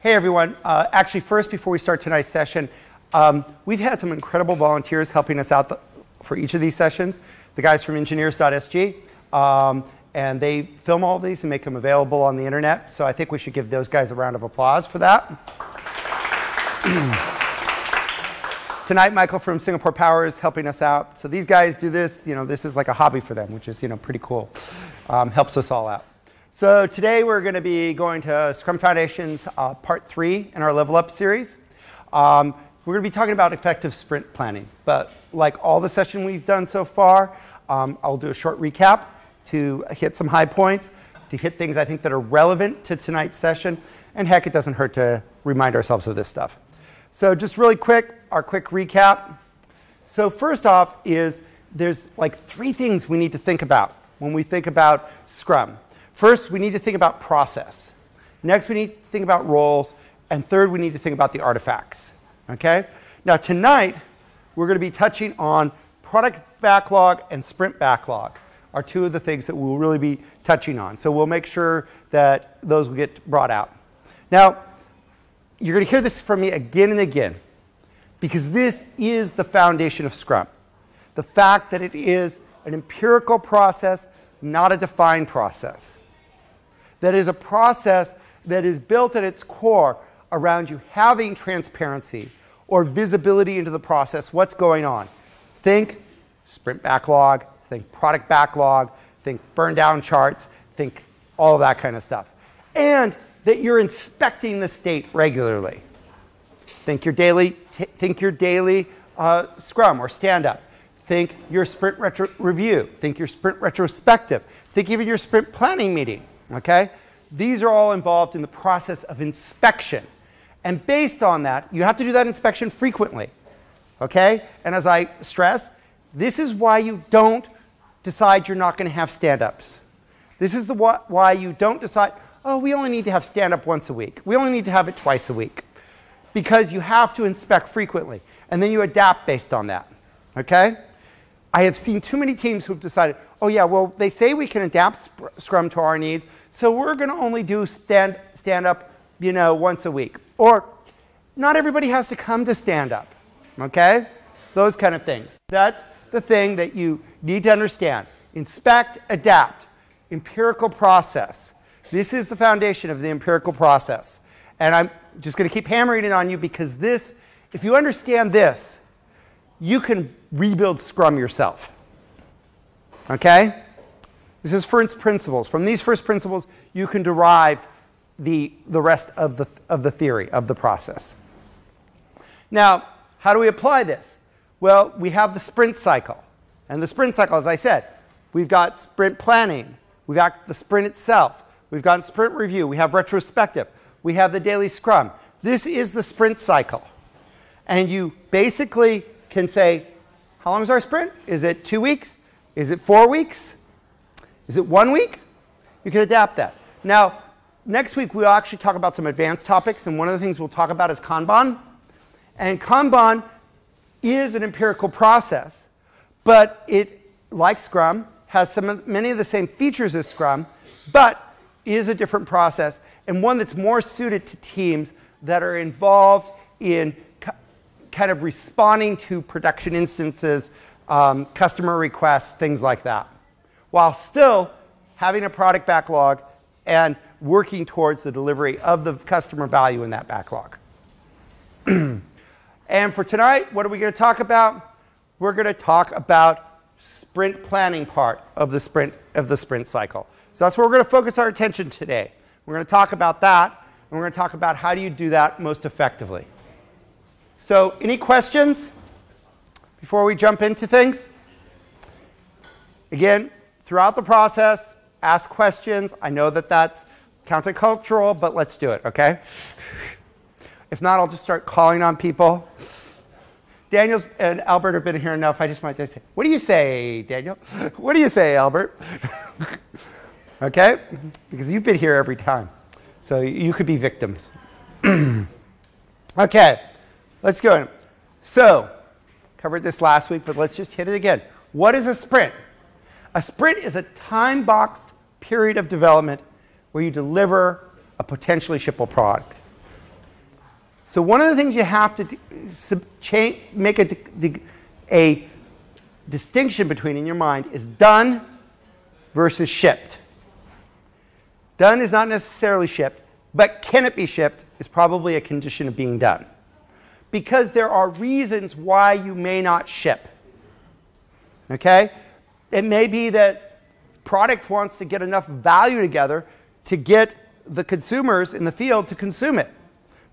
Hey everyone. Uh, actually, first, before we start tonight's session, um, we've had some incredible volunteers helping us out the, for each of these sessions. The guys from engineers.sg, um, and they film all these and make them available on the internet. So I think we should give those guys a round of applause for that. Tonight, Michael from Singapore Power is helping us out. So these guys do this. You know, this is like a hobby for them, which is you know pretty cool. Um, helps us all out. So today we're going to be going to Scrum Foundations uh, part three in our Level Up series. Um, we're going to be talking about effective sprint planning. But like all the session we've done so far, um, I'll do a short recap to hit some high points, to hit things I think that are relevant to tonight's session. And heck, it doesn't hurt to remind ourselves of this stuff. So just really quick, our quick recap. So first off is there's like three things we need to think about when we think about Scrum. First, we need to think about process. Next, we need to think about roles. And third, we need to think about the artifacts. Okay? Now, tonight, we're going to be touching on product backlog and sprint backlog are two of the things that we'll really be touching on. So we'll make sure that those will get brought out. Now, you're going to hear this from me again and again because this is the foundation of Scrum. The fact that it is an empirical process, not a defined process that is a process that is built at its core around you having transparency or visibility into the process, what's going on. Think sprint backlog, think product backlog, think burn down charts, think all of that kind of stuff. And that you're inspecting the state regularly. Think your daily, think your daily uh, scrum or stand up. Think your sprint retro review. Think your sprint retrospective. Think even your sprint planning meeting. Okay? These are all involved in the process of inspection. And based on that, you have to do that inspection frequently. Okay? And as I stress, this is why you don't decide you're not going to have stand ups. This is the wh why you don't decide, oh, we only need to have stand up once a week. We only need to have it twice a week. Because you have to inspect frequently. And then you adapt based on that. Okay? I have seen too many teams who've decided, oh, yeah, well, they say we can adapt Scrum to our needs, so we're going to only do stand, stand up, you know, once a week. Or not everybody has to come to stand up, okay? Those kind of things. That's the thing that you need to understand. Inspect, adapt, empirical process. This is the foundation of the empirical process. And I'm just going to keep hammering it on you because this, if you understand this, you can rebuild Scrum yourself. Okay? This is first principles. From these first principles, you can derive the, the rest of the, of the theory, of the process. Now, how do we apply this? Well, we have the sprint cycle. And the sprint cycle, as I said, we've got sprint planning, we've got the sprint itself, we've got sprint review, we have retrospective, we have the daily scrum. This is the sprint cycle. And you basically can say, how long is our sprint? Is it two weeks? Is it four weeks? Is it one week? You can adapt that. Now, next week we'll actually talk about some advanced topics, and one of the things we'll talk about is Kanban. And Kanban is an empirical process, but it, like Scrum, has some many of the same features as Scrum, but is a different process and one that's more suited to teams that are involved in kind of responding to production instances, um, customer requests, things like that while still having a product backlog and working towards the delivery of the customer value in that backlog. and for tonight, what are we going to talk about? We're going to talk about sprint planning part of the sprint of the sprint cycle. So that's where we're going to focus our attention today. We're going to talk about that, and we're going to talk about how do you do that most effectively. So, any questions before we jump into things? Again, throughout the process, ask questions. I know that that's countercultural, but let's do it, okay? If not, I'll just start calling on people. Daniel's and Albert have been here enough. I just might just say, What do you say, Daniel? What do you say, Albert? okay? Because you've been here every time. So you could be victims. okay, let's go. So, covered this last week, but let's just hit it again. What is a sprint? A sprint is a time boxed period of development where you deliver a potentially shippable product. So one of the things you have to make a, a distinction between in your mind is done versus shipped. Done is not necessarily shipped, but can it be shipped is probably a condition of being done. Because there are reasons why you may not ship. Okay? It may be that product wants to get enough value together to get the consumers in the field to consume it.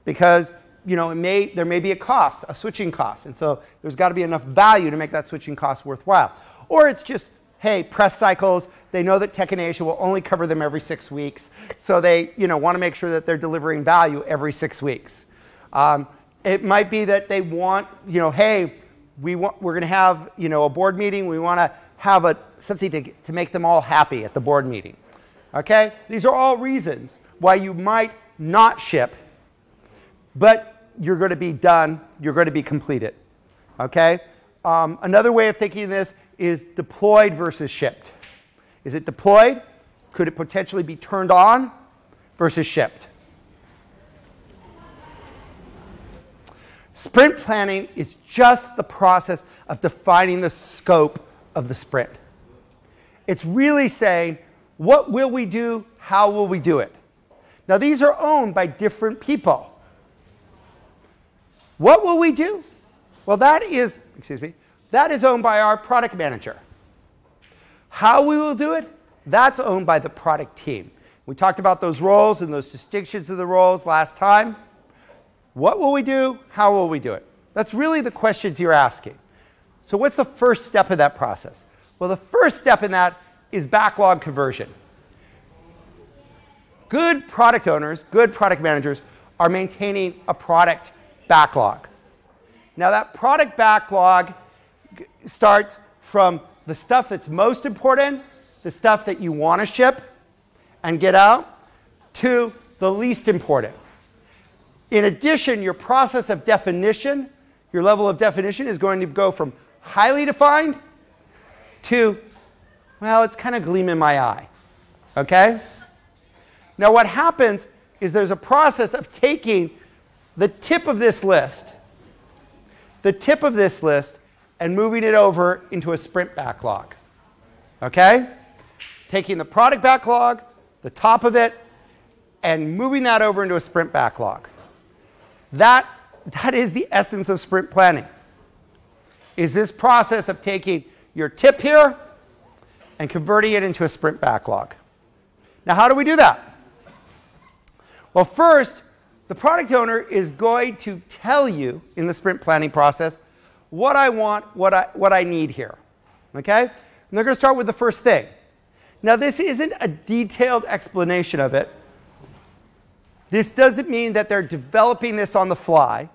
Because you know, may, there may be a cost, a switching cost. And so there's got to be enough value to make that switching cost worthwhile. Or it's just, hey, press cycles, they know that Tech in Asia will only cover them every six weeks. So they you know, want to make sure that they're delivering value every six weeks. Um, it might be that they want, you know, hey, we want, we're going to have you know, a board meeting. We want to have a, something to, to make them all happy at the board meeting. Okay? These are all reasons why you might not ship, but you're going to be done, you're going to be completed. Okay? Um, another way of thinking of this is deployed versus shipped. Is it deployed? Could it potentially be turned on versus shipped? Sprint planning is just the process of defining the scope of the sprint. It's really saying, what will we do? How will we do it? Now, these are owned by different people. What will we do? Well, that is, excuse me, that is owned by our product manager. How we will do it, that's owned by the product team. We talked about those roles and those distinctions of the roles last time. What will we do? How will we do it? That's really the questions you're asking. So what's the first step of that process? Well, the first step in that is backlog conversion. Good product owners, good product managers are maintaining a product backlog. Now, that product backlog starts from the stuff that's most important, the stuff that you want to ship and get out, to the least important. In addition, your process of definition, your level of definition is going to go from highly defined to, well, it's kind of gleam in my eye. Okay? Now, what happens is there's a process of taking the tip of this list, the tip of this list, and moving it over into a sprint backlog. Okay? Taking the product backlog, the top of it, and moving that over into a sprint backlog. That, that is the essence of sprint planning. Is this process of taking your tip here and converting it into a sprint backlog. Now, how do we do that? Well, first, the product owner is going to tell you in the sprint planning process what I want, what I, what I need here. Okay? And they're going to start with the first thing. Now, this isn't a detailed explanation of it. This doesn't mean that they're developing this on the fly.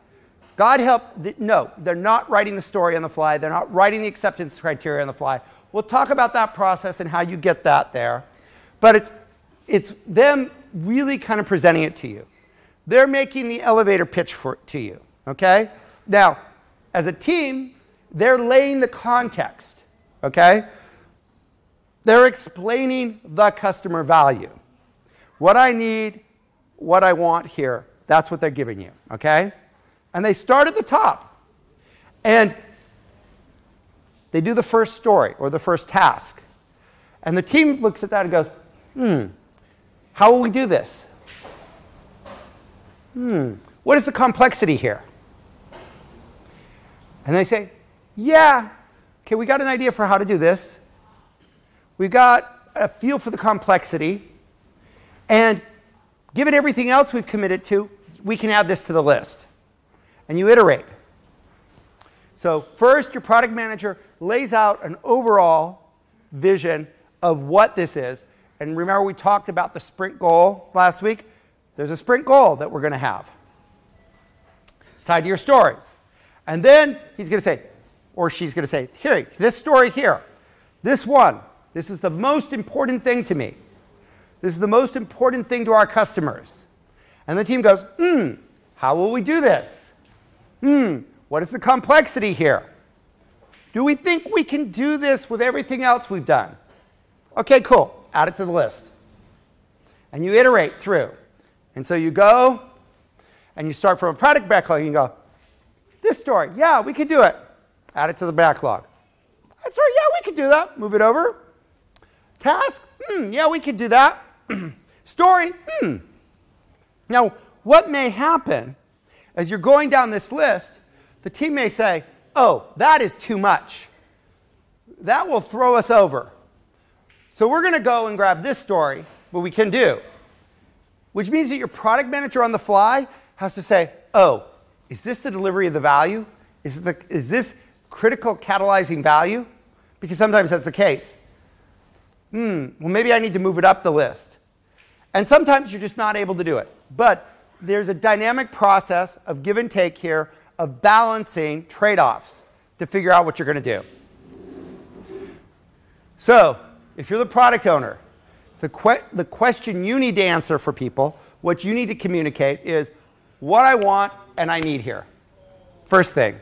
God help, no, they're not writing the story on the fly. They're not writing the acceptance criteria on the fly. We'll talk about that process and how you get that there. But it's, it's them really kind of presenting it to you. They're making the elevator pitch for, it to you, okay? Now, as a team, they're laying the context, okay? They're explaining the customer value. What I need, what I want here, that's what they're giving you, okay? And they start at the top. And they do the first story or the first task. And the team looks at that and goes, hmm, how will we do this? hmm, what is the complexity here? And they say, yeah, okay, we got an idea for how to do this. We've got a feel for the complexity. And given everything else we've committed to, we can add this to the list. And you iterate. So first, your product manager lays out an overall vision of what this is. And remember, we talked about the sprint goal last week. There's a sprint goal that we're going to have. It's tied to your stories. And then he's going to say, or she's going to say, here, this story here, this one, this is the most important thing to me. This is the most important thing to our customers. And the team goes, hmm, how will we do this? Hmm, what is the complexity here? Do we think we can do this with everything else we've done? Okay, cool. Add it to the list. And you iterate through. And so you go and you start from a product backlog, you go, this story, yeah, we can do it. Add it to the backlog. That story, yeah, we can do that. Move it over. Task, hmm, yeah, we can do that. story, hmm. Now, what may happen as you're going down this list, the team may say, oh, that is too much. That will throw us over. So we're going to go and grab this story, what we can do. Which means that your product manager on the fly has to say, oh, is this the delivery of the value? Is, the, is this critical catalyzing value? Because sometimes that's the case. Hmm, well, maybe I need to move it up the list. And sometimes you're just not able to do it. But there's a dynamic process of give and take here of balancing trade offs to figure out what you're going to do. So, if you're the product owner, the, que- the question you need to answer for people, what you need to communicate is what I want and I need here. First thing.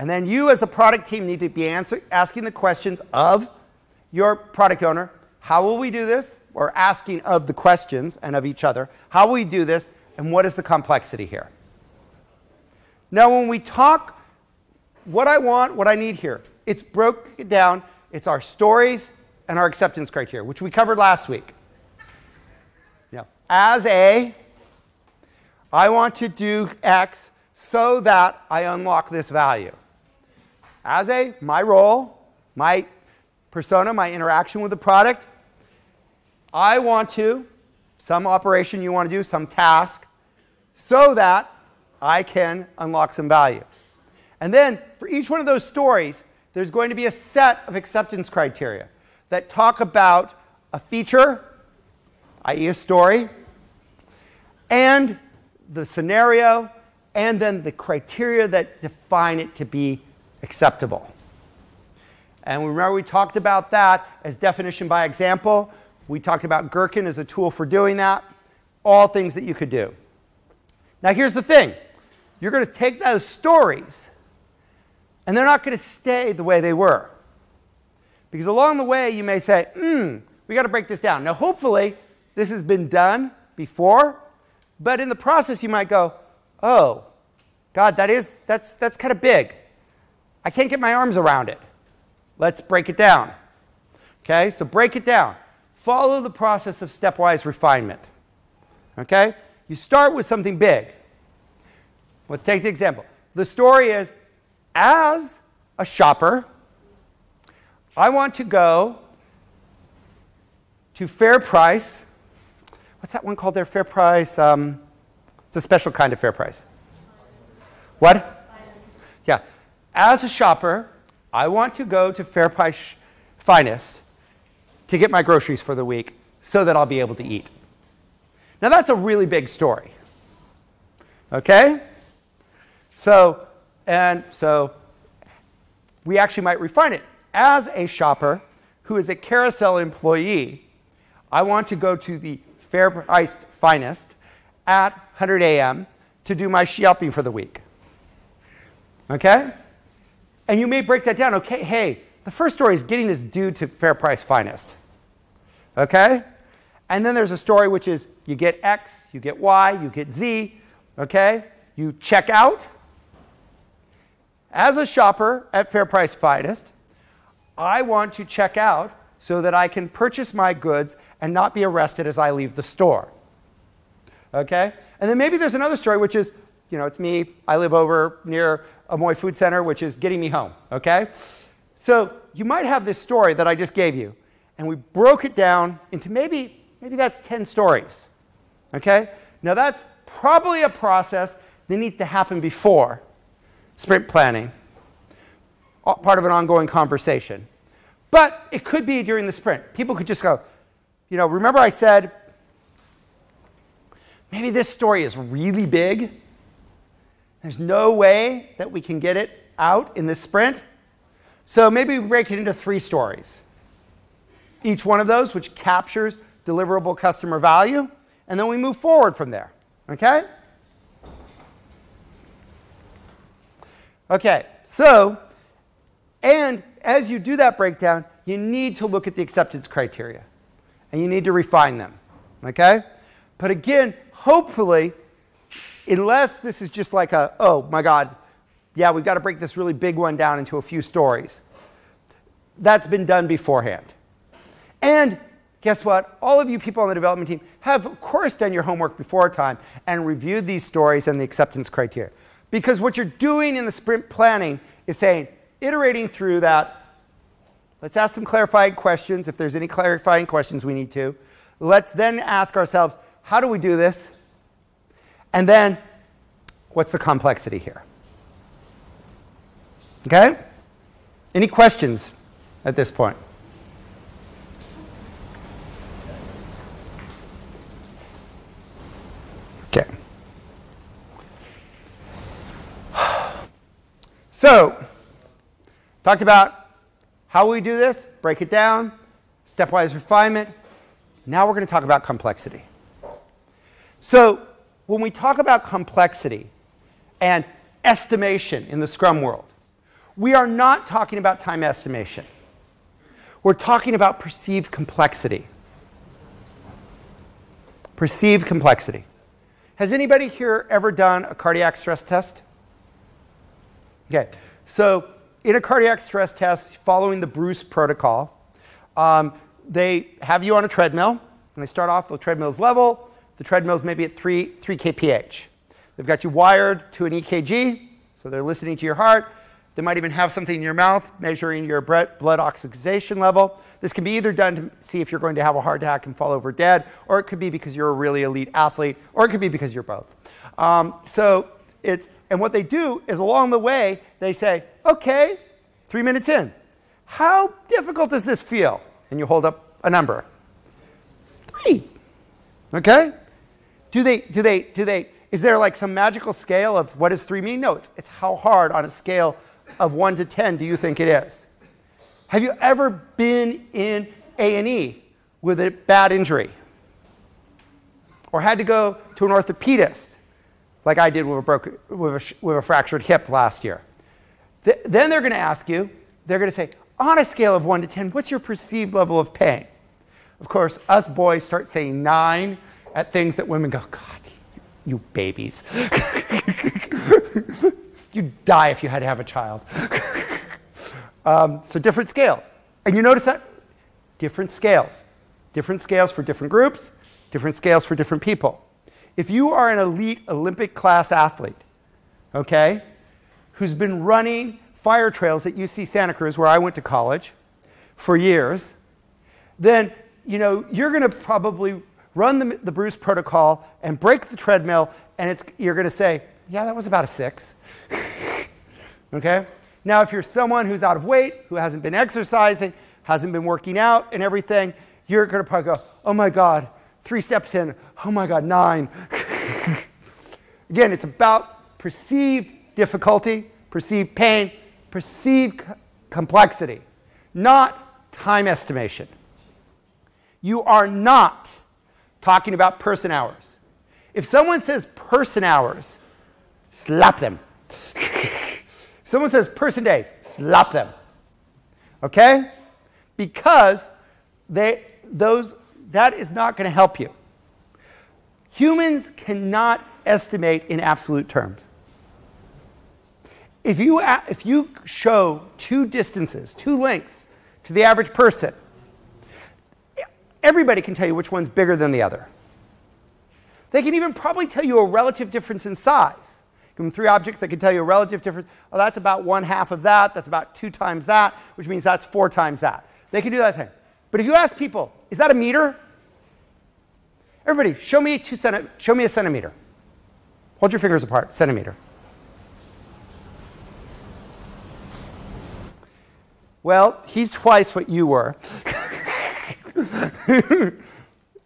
And then you, as a product team, need to be answer- asking the questions of your product owner how will we do this? Or asking of the questions and of each other. How will we do this? And what is the complexity here? Now, when we talk what I want, what I need here, it's broken down. It's our stories and our acceptance criteria, which we covered last week. Yeah. As a, I want to do X so that I unlock this value. As a, my role, my persona, my interaction with the product, I want to, some operation you want to do, some task, so that I can unlock some value. And then for each one of those stories, there's going to be a set of acceptance criteria that talk about a feature, i.e., a story, and the scenario, and then the criteria that define it to be acceptable. And remember, we talked about that as definition by example. We talked about Gherkin as a tool for doing that. All things that you could do. Now, here's the thing you're going to take those stories, and they're not going to stay the way they were. Because along the way, you may say, hmm, we got to break this down. Now, hopefully, this has been done before, but in the process, you might go, oh, God, that is, that's, that's kind of big. I can't get my arms around it. Let's break it down. Okay, so break it down. Follow the process of stepwise refinement. Okay? You start with something big. Let's take the example. The story is as a shopper, I want to go to Fair Price. What's that one called there? Fair Price. Um, it's a special kind of Fair Price. What? Yeah. As a shopper, I want to go to Fair Price Finest to get my groceries for the week so that I'll be able to eat. Now, that's a really big story. Okay? So, and so we actually might refine it as a shopper who is a Carousell employee, I want to go to the fair priced finest at 100 a.m. to do my shopping for the week. Okay? And you may break that down. Okay, hey, the first story is getting this dude to fair price finest. Okay? And then there's a story which is you get X, you get Y, you get Z. Okay? You check out. As a shopper at Fair Price Finest, I want to check out so that I can purchase my goods and not be arrested as I leave the store. Okay? And then maybe there's another story, which is, you know, it's me. I live over near Amoy Food Center, which is getting me home. Okay? So you might have this story that I just gave you, and we broke it down into maybe, maybe that's 10 stories. Okay? Now that's probably a process that needs to happen before sprint planning part of an ongoing conversation. But it could be during the sprint. People could just go, you know, remember I said, maybe this story is really big. There's no way that we can get it out in this sprint. So maybe we break it into three stories. Each one of those, which captures deliverable customer value, and then we move forward from there. Okay? Okay, so and as you do that breakdown, you need to look at the acceptance criteria and you need to refine them. Okay? But again, hopefully, unless this is just like a, oh my God, yeah, we've got to break this really big one down into a few stories. That's been done beforehand. And guess what? All of you people on the development team have, of course, done your homework before time and reviewed these stories and the acceptance criteria. Because what you're doing in the sprint planning is saying, iterating through that, let's ask some clarifying questions if there's any clarifying questions we need to. Let's then ask ourselves, how do we do this? And then, what's the complexity here? Okay? Any questions at this point? So, talked about how we do this, break it down, stepwise refinement. Now we're going to talk about complexity. So, when we talk about complexity and estimation in the Scrum world, we are not talking about time estimation. We're talking about perceived complexity. Perceived complexity. Has anybody here ever done a cardiac stress test? Okay, so in a cardiac stress test following the Bruce protocol, um, they have you on a treadmill, and they start off with treadmill's level. The treadmill's maybe at 3, 3 kph. They've got you wired to an EKG, so they're listening to your heart. They might even have something in your mouth measuring your blood oxygenation level. This can be either done to see if you're going to have a heart attack and fall over dead, or it could be because you're a really elite athlete, or it could be because you're both. Um, so it's, and what they do is along the way, they say, okay, three minutes in, how difficult does this feel? And you hold up a number. Three. Okay? Do they, do they, do they, is there like some magical scale of what does three mean? No, it's, how hard on a scale of one to 10 do you think it is? Have you ever been in A&E with a bad injury? Or had to go to an orthopedist, like I did with a, broken, with a, with a fractured hip last year? Th then they're going to ask you, they're going to say, on a scale of 1 to 10, what's your perceived level of pain? Of course, us boys start saying 9 at things that women go, God, you babies. You'd die if you had to have a child. um, so different scales. And you notice that? Different scales. Different scales for different groups, different scales for different people. If you are an elite Olympic class athlete, okay, who's been running fire trails at UC Santa Cruz, where I went to college, for years, then you know you're going to probably run the, the Bruce protocol and break the treadmill, and it's, you're going to say, yeah, that was about a six. okay? Now, if you're someone who's out of weight, who hasn't been exercising, hasn't been working out and everything, you're going to probably go, oh my God, three steps in, oh my God, nine. Again, it's about perceived difficulty, perceived pain, perceived complexity, not time estimation. You are not talking about person hours. If someone says person hours, slap them. if someone says person days, slap them. Okay? Because they, those, that is not going to help you. Humans cannot estimate in absolute terms. If you, if you show two distances, two lengths to the average person, everybody can tell you which one's bigger than the other. They can even probably tell you a relative difference in size. Give them three objects that can tell you a relative difference. Oh, that's about one half of that. That's about two times that, which means that's four times that. They can do that thing. But if you ask people, is that a meter? Everybody, show me, two centi- show me a centimeter. Hold your fingers apart, centimeter. Well, he's twice what you were.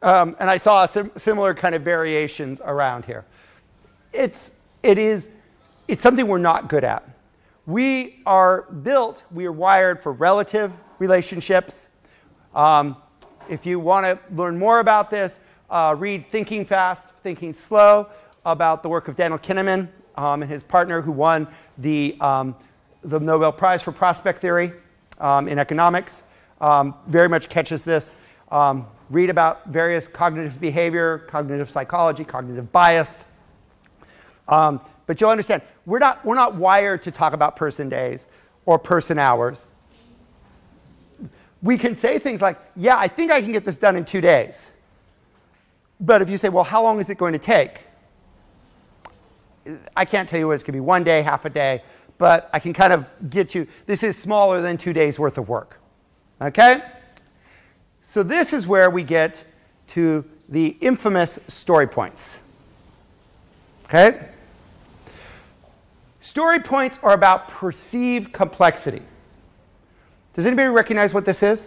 um, and I saw sim similar kind of variations around here. It's, it is, it's something we're not good at. We are built, we are wired for relative relationships. Um, if you want to learn more about this, uh, read Thinking Fast, Thinking Slow about the work of Daniel Kahneman um, and his partner who won the, um, the Nobel Prize for Prospect Theory um, in economics. Um, very much catches this. Um, read about various cognitive behavior, cognitive psychology, cognitive bias. Um, but you'll understand, we're not, we're not wired to talk about person days or person hours. We can say things like, yeah, I think I can get this done in two days. But if you say, well, how long is it going to take? I can't tell you what it's going to be one day, half a day, but I can kind of get you. This is smaller than two days worth of work. Okay? So this is where we get to the infamous story points. Okay? Story points are about perceived complexity. Does anybody recognize what this is?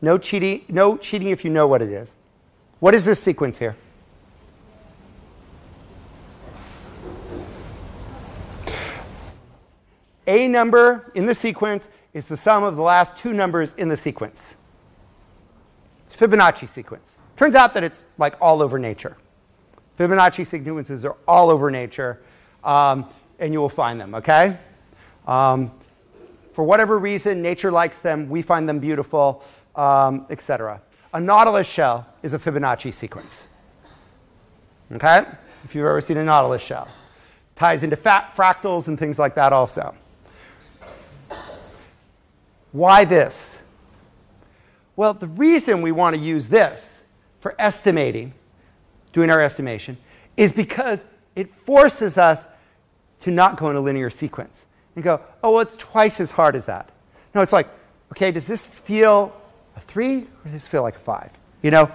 No cheating, no cheating if you know what it is. What is this sequence here? A number in the sequence is the sum of the last two numbers in the sequence. It's Fibonacci sequence. Turns out that it's like all over nature. Fibonacci sequences are all over nature, um, and you will find them, okay? Um, for whatever reason, nature likes them, we find them beautiful, um, etc. A nautilus shell is a Fibonacci sequence. Okay? If you've ever seen a nautilus shell. Ties into fat fractals and things like that also. Why this? Well, the reason we want to use this for estimating, doing our estimation, is because it forces us to not go in a linear sequence and go, oh, well, it's twice as hard as that. No, it's like, okay, does this feel a three or does this feel like a five? You know?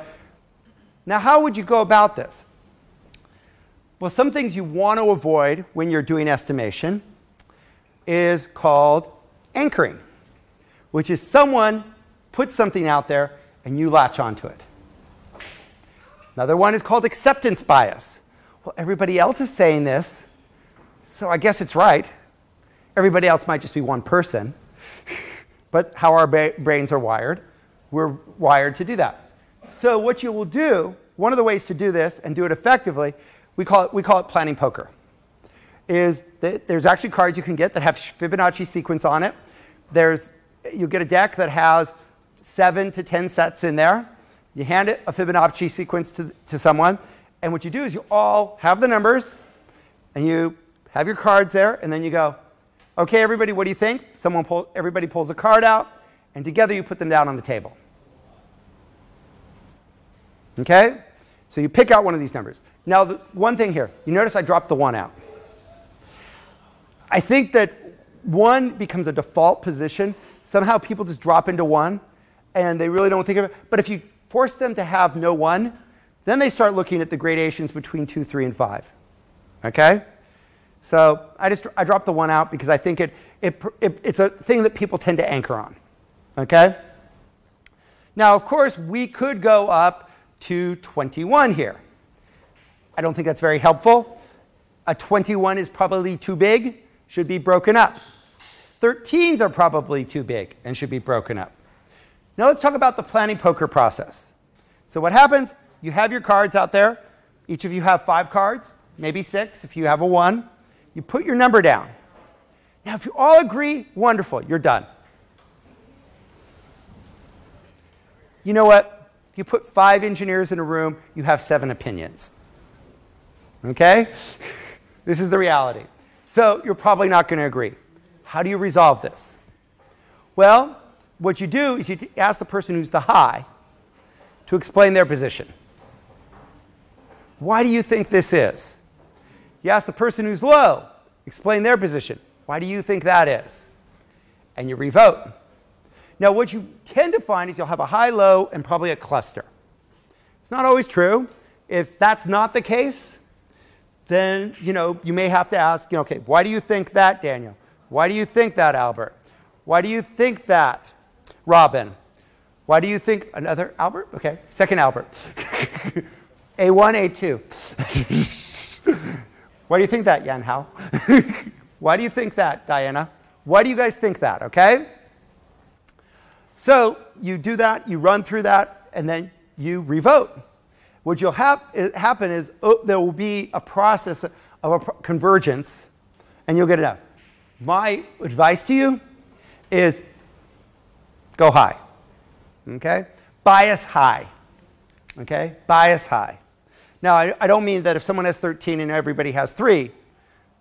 Now, how would you go about this? Well, some things you want to avoid when you're doing estimation is called anchoring which is someone puts something out there and you latch onto it. Another one is called acceptance bias. Well, everybody else is saying this, so I guess it's right. Everybody else might just be one person. but how our ba- brains are wired, we're wired to do that. So what you will do, one of the ways to do this and do it effectively, we call it, we call it planning poker, is that there's actually cards you can get that have Fibonacci sequence on it. There's you get a deck that has seven to 10 sets in there. You hand it a Fibonacci sequence to, to someone, and what you do is you all have the numbers, and you have your cards there, and then you go, okay, everybody, what do you think? Someone pull, everybody pulls a card out, and together you put them down on the table. Okay? So you pick out one of these numbers. Now, the one thing here, you notice I dropped the one out. I think that one becomes a default position Somehow people just drop into one and they really don't think of it. But if you force them to have no one, then they start looking at the gradations between two, three, and five. Okay? So I just I dropped the one out because I think it, it, it, it's a thing that people tend to anchor on. Okay? Now, of course, we could go up to 21 here. I don't think that's very helpful. A 21 is probably too big, should be broken up. 13s are probably too big and should be broken up. Now let's talk about the planning poker process. So what happens, you have your cards out there. Each of you have five cards, maybe six if you have a one. You put your number down. Now if you all agree, wonderful, you're done. You know what? You put five engineers in a room, you have seven opinions. Okay? This is the reality. So you're probably not going to agree. How do you resolve this? Well, what you do is you ask the person who's the high to explain their position. Why do you think this is? You ask the person who's low, explain their position. Why do you think that is? And you revote. Now, what you tend to find is you'll have a high, low, and probably a cluster. It's not always true. If that's not the case, then you know you may have to ask, you know, okay, why do you think that, Daniel? Why do you think that, Albert? Why do you think that, Robin? Why do you think another Albert? Okay, second Albert. A1, A2. Why do you think that, Yan Hao? Why do you think that, Diana? Why do you guys think that, okay? So you do that, you run through that, and then you revote. What you'll hap- happen is oh, there will be a process of a convergence, and you'll get it out my advice to you is go high. Okay? Bias high. Okay? Bias high. Now, I, I don't mean that if someone has 13 and everybody has three,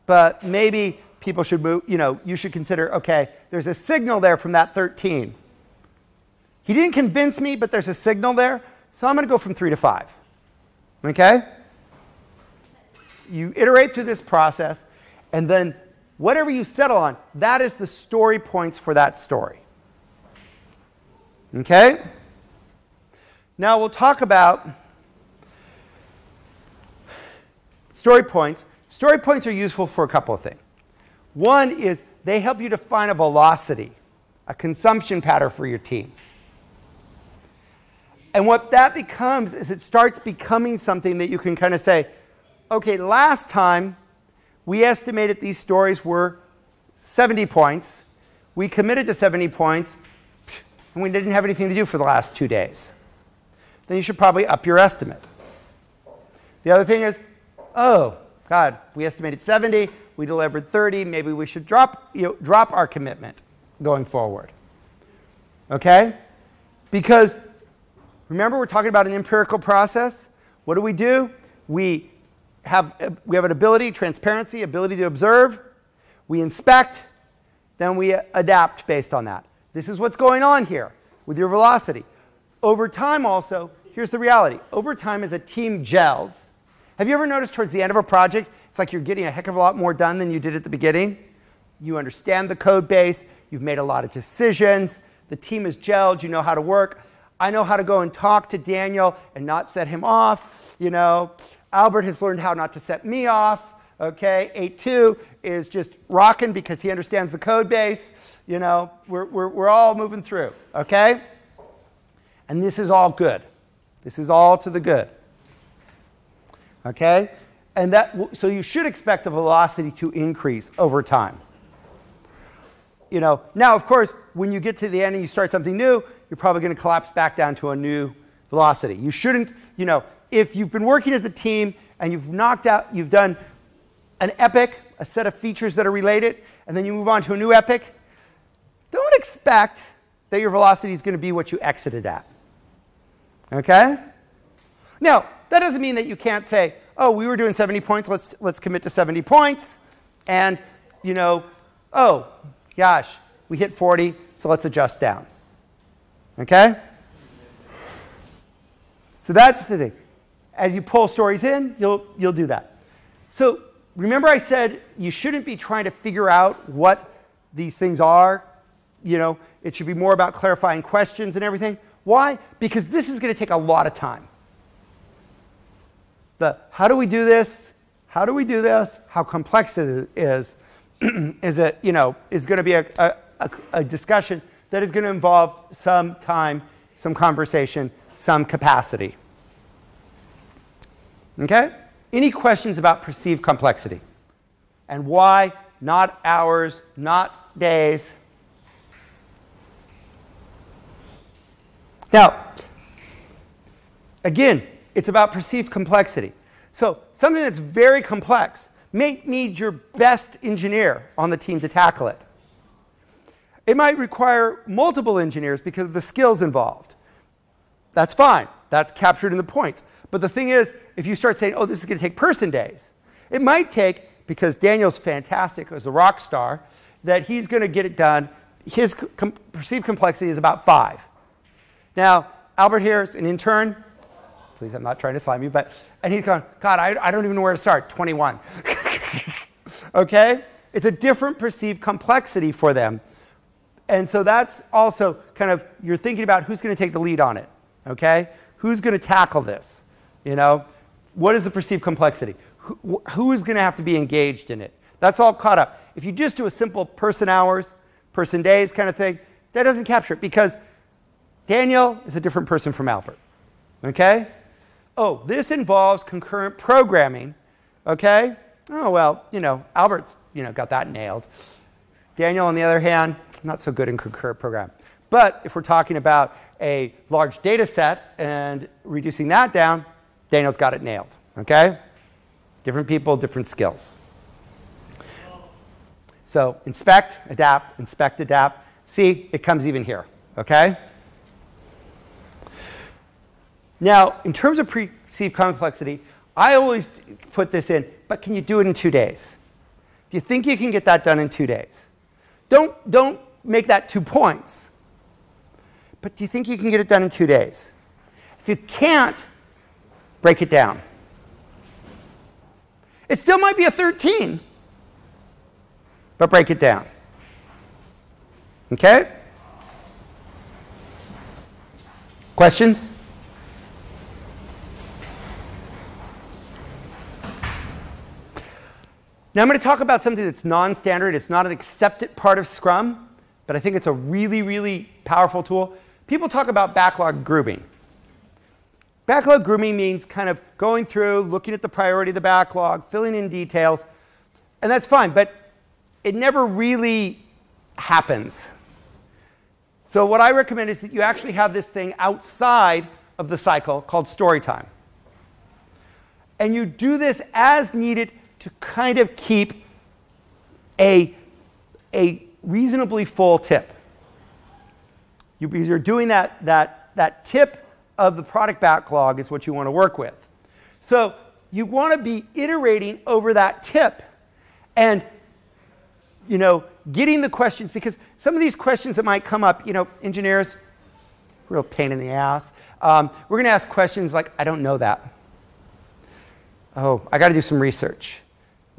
but maybe people should move, you know, you should consider, okay, there's a signal there from that 13. He didn't convince me, but there's a signal there, so I'm going to go from three to five. Okay? You iterate through this process, and then whatever you settle on, that is the story points for that story. Okay? Now we'll talk about story points. Story points are useful for a couple of things. One is they help you define a velocity, a consumption pattern for your team. And what that becomes is it starts becoming something that you can kind of say, okay, last time we estimated these stories were 70 points. We committed to 70 points, and we didn't have anything to do for the last two days. Then you should probably up your estimate. The other thing is, oh, God, we estimated 70, we delivered 30, maybe we should drop, you know, drop our commitment going forward. Okay? Because remember, we're talking about an empirical process. What do we do? We have, we have an ability, transparency, ability to observe. We inspect, then we adapt based on that. This is what's going on here with your velocity. Over time, also, here's the reality. Over time, as a team gels, have you ever noticed towards the end of a project, it's like you're getting a heck of a lot more done than you did at the beginning? You understand the code base, you've made a lot of decisions, the team is gelled, you know how to work. I know how to go and talk to Daniel and not set him off, you know. Albert has learned how not to set me off. Okay, 8.2 is just rocking because he understands the code base. You know, we're, we're, we're all moving through. Okay? And this is all good. This is all to the good. Okay? And that, so you should expect the velocity to increase over time. You know, now of course, when you get to the end and you start something new, you're probably going to collapse back down to a new velocity. You shouldn't, you know, if you've been working as a team and you've knocked out, you've done an epic, a set of features that are related, and then you move on to a new epic, don't expect that your velocity is going to be what you exited at. Okay? Now, that doesn't mean that you can't say, oh, we were doing 70 points, let's, let's commit to 70 points. And, you know, oh, gosh, we hit 40, so let's adjust down. Okay? So that's the thing as you pull stories in, you'll, you'll do that. So remember I said you shouldn't be trying to figure out what these things are. You know, it should be more about clarifying questions and everything. Why? Because this is going to take a lot of time. The how do we do this? How do we do this? How complex it is, is it, you know, is going to be a, a, a discussion that is going to involve some time, some conversation, some capacity. Okay? Any questions about perceived complexity? And why not hours, not days? Now, again, it's about perceived complexity. So, something that's very complex may need your best engineer on the team to tackle it. It might require multiple engineers because of the skills involved. That's fine. That's captured in the points. But the thing is, if you start saying, oh, this is going to take person days, it might take, because Daniel's fantastic as a rock star, that he's going to get it done. His com perceived complexity is about five. Now, Albert here is an intern. Please, I'm not trying to slime you, but, and he's going, God, I, I don't even know where to start. 21. okay? It's a different perceived complexity for them. And so that's also kind of, you're thinking about who's going to take the lead on it. Okay? Who's going to tackle this? You know, what is the perceived complexity? who, who is going to have to be engaged in it? That's all caught up. If you just do a simple person hours, person days kind of thing, that doesn't capture it because Daniel is a different person from Albert. Okay? Oh, this involves concurrent programming. Okay? Oh, well, you know, Albert's, you know, got that nailed. Daniel, on the other hand, not so good in concurrent program. But if we're talking about a large data set and reducing that down, Daniel's got it nailed. Okay? Different people, different skills. So inspect, adapt, inspect, adapt. See, it comes even here. Okay? Now, in terms of perceived complexity, I always put this in, but can you do it in two days? Do you think you can get that done in two days? Don't, don't make that two points. But do you think you can get it done in two days? If you can't, break it down. It still might be a 13, but break it down. Okay? Questions? Now I'm going to talk about something that's non-standard. It's not an accepted part of Scrum, but I think it's a really, really powerful tool. People talk about backlog grooming. Backlog grooming means kind of going through, looking at the priority of the backlog, filling in details, and that's fine, but it never really happens. So what I recommend is that you actually have this thing outside of the cycle called story time. And you do this as needed to kind of keep a, a reasonably full tip. You, you're doing that, that, that tip of the product backlog is what you want to work with. So you want to be iterating over that tip and you know, getting the questions because some of these questions that might come up, you know, engineers, real pain in the ass. Um, we're going to ask questions like, I don't know that. Oh, I got to do some research.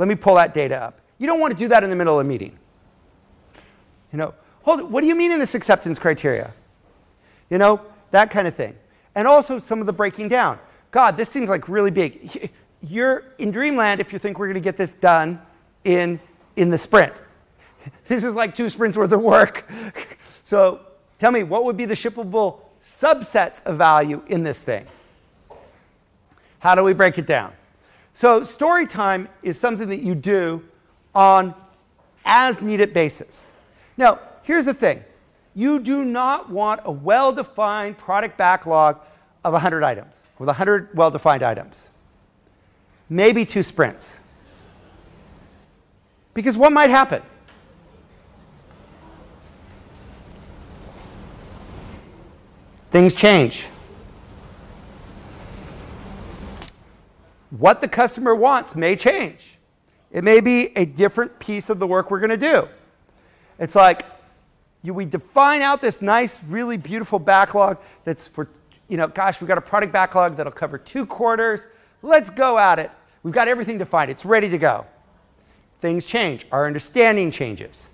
Let me pull that data up. You don't want to do that in the middle of a meeting. You know, hold it, what do you mean in this acceptance criteria? You know, that kind of thing. And also some of the breaking down. God, this seems like really big. You're in dreamland if you think we're going to get this done in, in the sprint. This is like two sprints worth of work. so tell me, what would be the shippable subsets of value in this thing? How do we break it down? So story time is something that you do on as needed basis. Now, here's the thing. You do not want a well-defined product backlog of 100 items, with 100 well-defined items. Maybe two sprints. Because what might happen? Things change. What the customer wants may change. It may be a different piece of the work we're going to do. It's like you, we define out this nice, really beautiful backlog that's for, you know, gosh, we've got a product backlog that'll cover two quarters. Let's go at it. We've got everything defined. It's ready to go. Things change. Our understanding changes.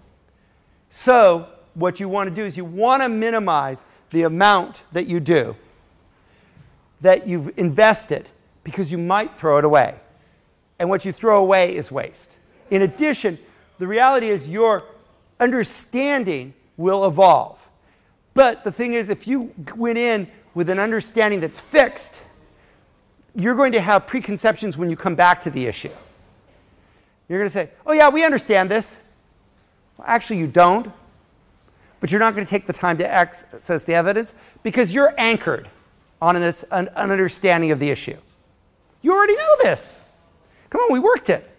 So what you want to do is you want to minimize the amount that you do, that you've invested because you might throw it away. And what you throw away is waste. In addition, the reality is your understanding will evolve. But the thing is, if you went in with an understanding that's fixed, you're going to have preconceptions when you come back to the issue. You're going to say, oh, yeah, we understand this. Well, actually, you don't. But you're not going to take the time to access the evidence because you're anchored on an, an understanding of the issue. You already know this. Come on, we worked it.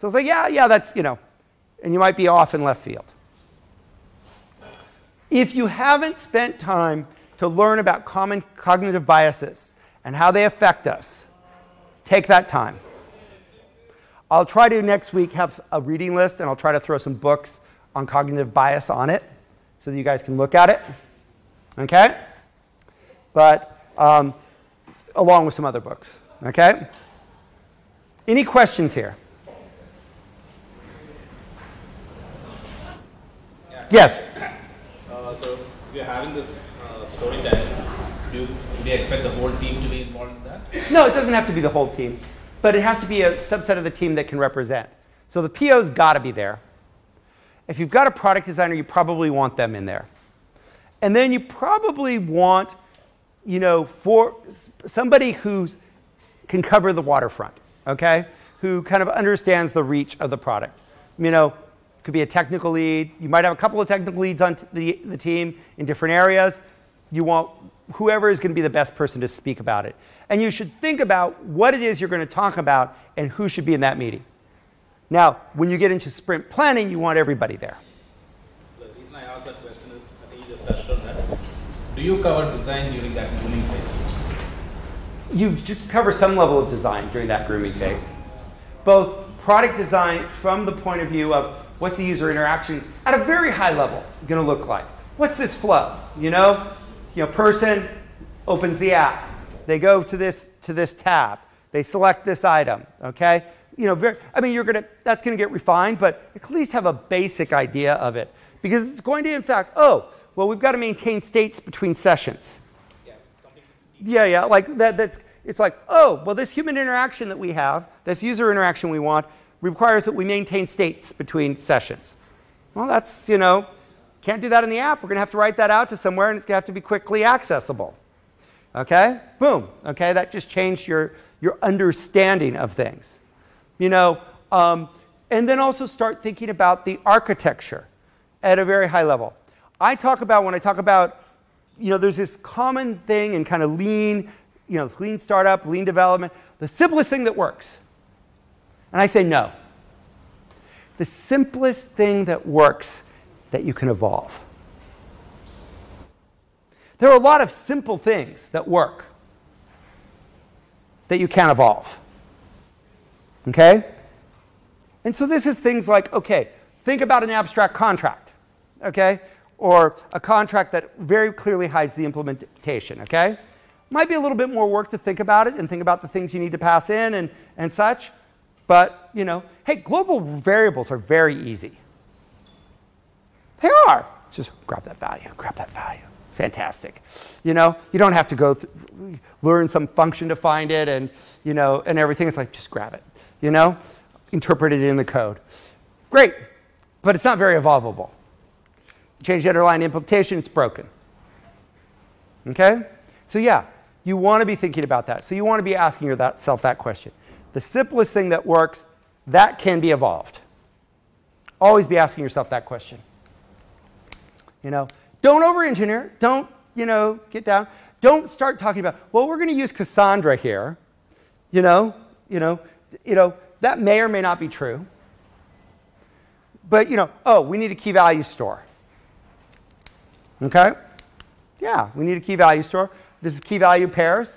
So it's like, yeah, yeah, that's, you know, and you might be off in left field. If you haven't spent time to learn about common cognitive biases and how they affect us, take that time. I'll try to next week have a reading list and I'll try to throw some books on cognitive bias on it so that you guys can look at it. Okay? But um, along with some other books. Okay? Any questions here? Yeah. Yes. Uh, so you're having this uh, story time. Do do you expect the whole team to be involved in that? No, it doesn't have to be the whole team, but it has to be a subset of the team that can represent. So the PO's got to be there. If you've got a product designer, you probably want them in there. And then you probably want, you know, for somebody who's can cover the waterfront, okay? Who kind of understands the reach of the product. You know, could be a technical lead. You might have a couple of technical leads on the, the team in different areas. You want whoever is going to be the best person to speak about it. And you should think about what it is you're going to talk about and who should be in that meeting. Now, when you get into sprint planning, you want everybody there. The reason I asked that question is, I think you just touched on that. Do you cover design during that grooming phase? You just cover some level of design during that grooming phase. Both product design from the point of view of what's the user interaction at a very high level going to look like. What's this flow? You know, you know, person opens the app. They go to this to this tab. They select this item. Okay. You know, very, I mean, you're gonna that's going to get refined, but at least have a basic idea of it because it's going to, in fact, oh, well, we've got to maintain states between sessions. Yeah, yeah, like that. That's it's like, oh, well, this human interaction that we have, this user interaction we want, requires that we maintain states between sessions. Well, that's you know, can't do that in the app. We're going to have to write that out to somewhere, and it's going to have to be quickly accessible. Okay, boom. Okay, that just changed your your understanding of things. You know, um, and then also start thinking about the architecture at a very high level. I talk about when I talk about you know, there's this common thing in kind of lean, you know, lean startup, lean development, the simplest thing that works. And I say no. The simplest thing that works that you can evolve. There are a lot of simple things that work that you can't evolve. Okay? And so this is things like, okay, think about an abstract contract. Okay? or a contract that very clearly hides the implementation, okay? Might be a little bit more work to think about it and think about the things you need to pass in and, and such. But, you know, hey, global variables are very easy. They are. Just grab that value, grab that value. Fantastic. You know, you don't have to go learn some function to find it and, you know, and everything. It's like, just grab it, you know, interpret it in the code. Great, but it's not very evolvable change the underlying implementation, it's broken. Okay? So, yeah, you want to be thinking about that. So, you want to be asking yourself that question. The simplest thing that works, that can be evolved. Always be asking yourself that question. You know, don't over engineer. Don't, you know, get down. Don't start talking about, well, we're going to use Cassandra here. You know, you know, you know, that may or may not be true. But, you know, oh, we need a key value store. Okay? Yeah, we need a key value store. This is key value pairs.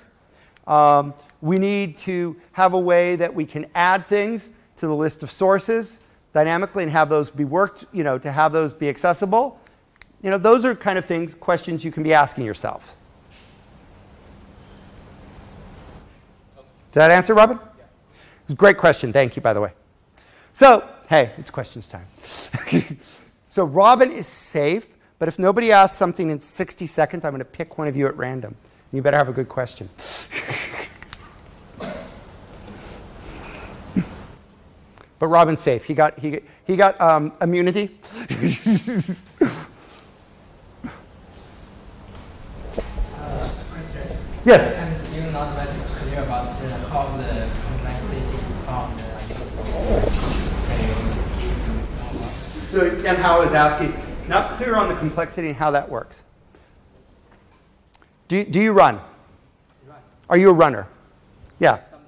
Um, we need to have a way that we can add things to the list of sources dynamically and have those be worked, you know, to have those be accessible. You know, those are kind of things, questions you can be asking yourself. Does that answer, Robin? Yeah. Great question. Thank you, by the way. So, hey, it's questions time. so, Robin is safe but if nobody asks something in 60 seconds, I'm going to pick one of you at random. You better have a good question. but Robin's safe. He got, he, he got um, immunity. Uh, yes. I'm still not very clear about uh, how the complexity of the. So, and how is asking not clear on the complexity and how that works. Do, do you run? run? Are you a runner? Yeah. Sometimes.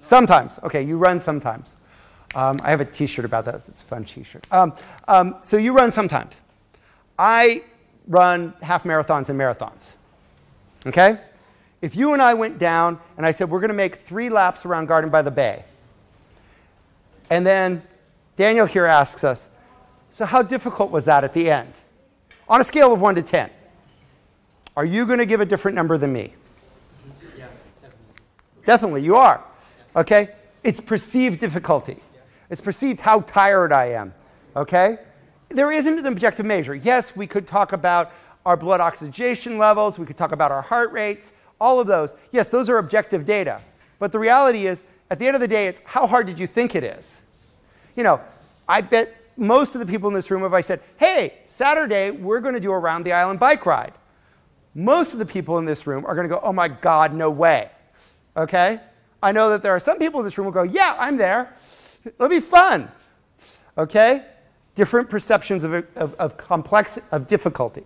sometimes. Okay, you run sometimes. Um, I have a T-shirt about that. It's a fun T-shirt. Um, um, so you run sometimes. I run half marathons and marathons. Okay? If you and I went down and I said we're going to make three laps around Garden by the Bay, and then Daniel here asks us, so, how difficult was that at the end? On a scale of 1 to 10, are you going to give a different number than me? Yeah, definitely. Definitely, you are. Okay? It's perceived difficulty. It's perceived how tired I am. Okay? There isn't an objective measure. Yes, we could talk about our blood oxygenation levels, we could talk about our heart rates, all of those. Yes, those are objective data. But the reality is, at the end of the day, it's how hard did you think it is? You know, I bet most of the people in this room, if I said, hey, Saturday, we're going to do a round the island bike ride, most of the people in this room are going to go, oh my God, no way. Okay? I know that there are some people in this room who go, yeah, I'm there. It'll be fun. Okay? Different perceptions of, of, of complex, of difficulty.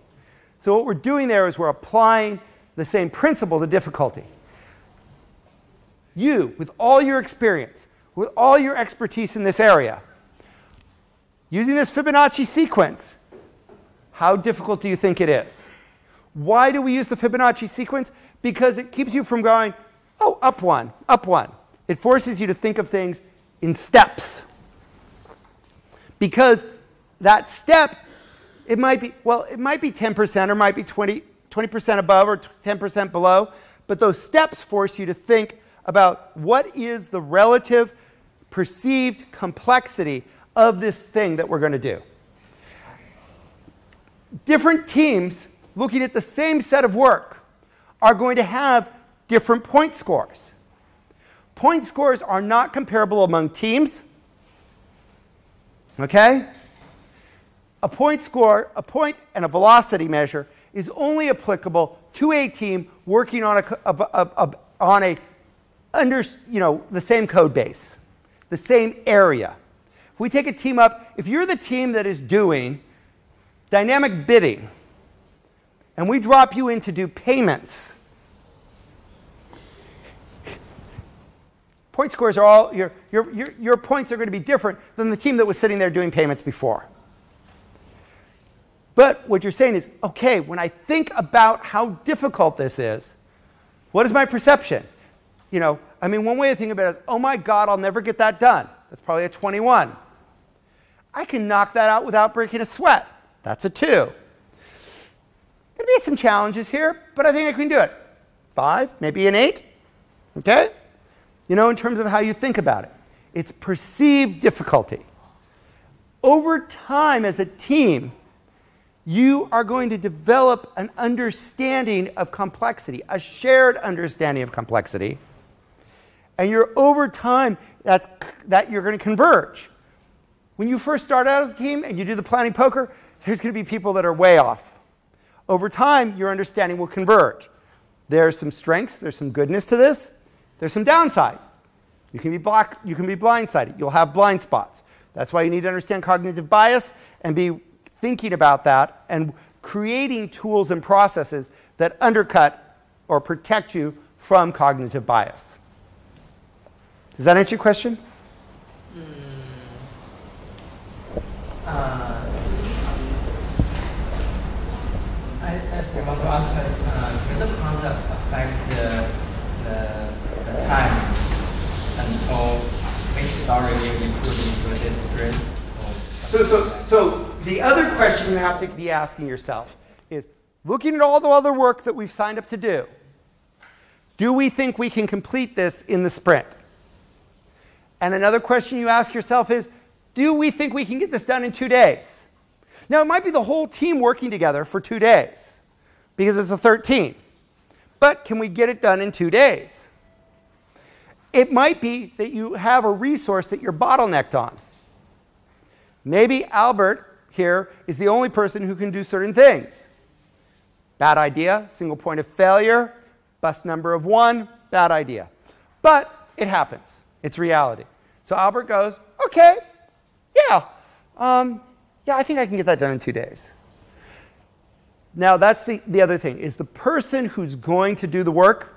So what we're doing there is we're applying the same principle to difficulty. You, with all your experience, with all your expertise in this area, Using this Fibonacci sequence, how difficult do you think it is? Why do we use the Fibonacci sequence? Because it keeps you from going, Oh, up one, up one. It forces you to think of things in steps. Because that step, it might be, well, it might be 10% or might be 20, 20% above or 10% below, but those steps force you to think about what is the relative perceived complexity of this thing that we're going to do. Different teams looking at the same set of work are going to have different point scores. Point scores are not comparable among teams. Okay? A point score, a point and a velocity measure is only applicable to a team working on a, a, a, on a under, you know, the same code base, the same area. If we take a team up, if you're the team that is doing dynamic bidding, and we drop you in to do payments, point scores are all, your, your, your, your points are going to be different than the team that was sitting there doing payments before. But what you're saying is, okay, when I think about how difficult this is, what is my perception? You know, I mean, one way to think about it is, oh my God, I'll never get that done. That's probably a 21. I can knock that out without breaking a sweat. That's a 2. Gonna be some challenges here, but I think I can do it. 5, maybe an 8. Okay? You know, in terms of how you think about it, it's perceived difficulty. Over time, as a team, you are going to develop an understanding of complexity, a shared understanding of complexity. And you're over time, that's, that you're going to converge. When you first start out as a team and you do the planning poker, there's going to be people that are way off. Over time, your understanding will converge. There's some strengths, there's some goodness to this, there's some downside. You can be black, you can be blindsided. You'll have blind spots. That's why you need to understand cognitive bias and be thinking about that and creating tools and processes that undercut or protect you from cognitive bias. Does that answer your question? Mm. Uh, I, I still want to ask, uh, does the conduct affect uh, the, the time until main story including for this sprint? So, so, so the other question you have to be asking yourself is looking at all the other work that we've signed up to do, do we think we can complete this in the sprint? And another question you ask yourself is do we think we can get this done in two days? Now, it might be the whole team working together for two days because it's a 13. But can we get it done in two days? It might be that you have a resource that you're bottlenecked on. Maybe Albert here is the only person who can do certain things. Bad idea, single point of failure, bus number of one, bad idea. But it happens. It's reality. So Albert goes, okay, yeah, um, yeah, I think I can get that done in two days. Now that's the, the other thing, is the person who's going to do the work,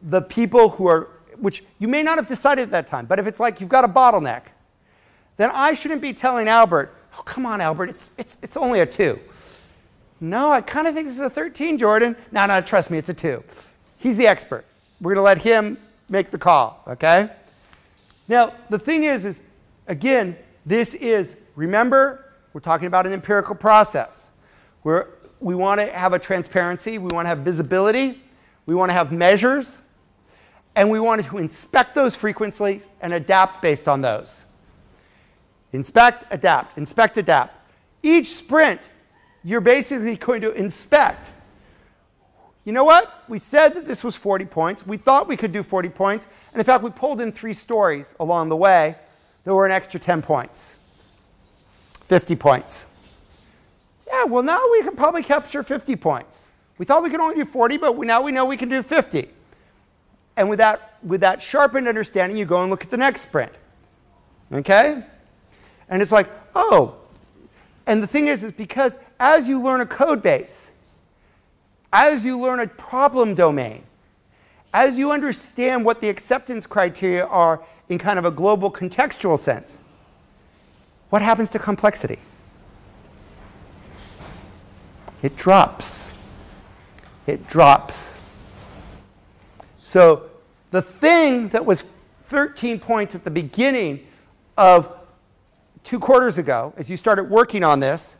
the people who are, which you may not have decided at that time, but if it's like you've got a bottleneck, then I shouldn't be telling Albert, oh, come on, Albert, it's, it's, it's only a 2. No, I kind of think this is a 13, Jordan. No, no, trust me, it's a 2. He's the expert. We're going to let him make the call, okay? Now, the thing is, is again, this is, remember, we're talking about an empirical process. Where we want to have a transparency, we want to have visibility, we want to have measures, and we want to inspect those frequently and adapt based on those. Inspect, adapt, inspect, adapt. Each sprint, you're basically going to inspect. You know what? We said that this was 40 points. We thought we could do 40 points. And in fact, we pulled in three stories along the way that were an extra 10 points, 50 points. Yeah, well, now we can probably capture 50 points. We thought we could only do 40, but we, now we know we can do 50. And with that, with that sharpened understanding, you go and look at the next sprint. Okay? And it's like, oh. And the thing is, is because as you learn a code base, as you learn a problem domain, as you understand what the acceptance criteria are in kind of a global contextual sense, what happens to complexity? It drops. It drops. So the thing that was 13 points at the beginning of two quarters ago, as you started working on this,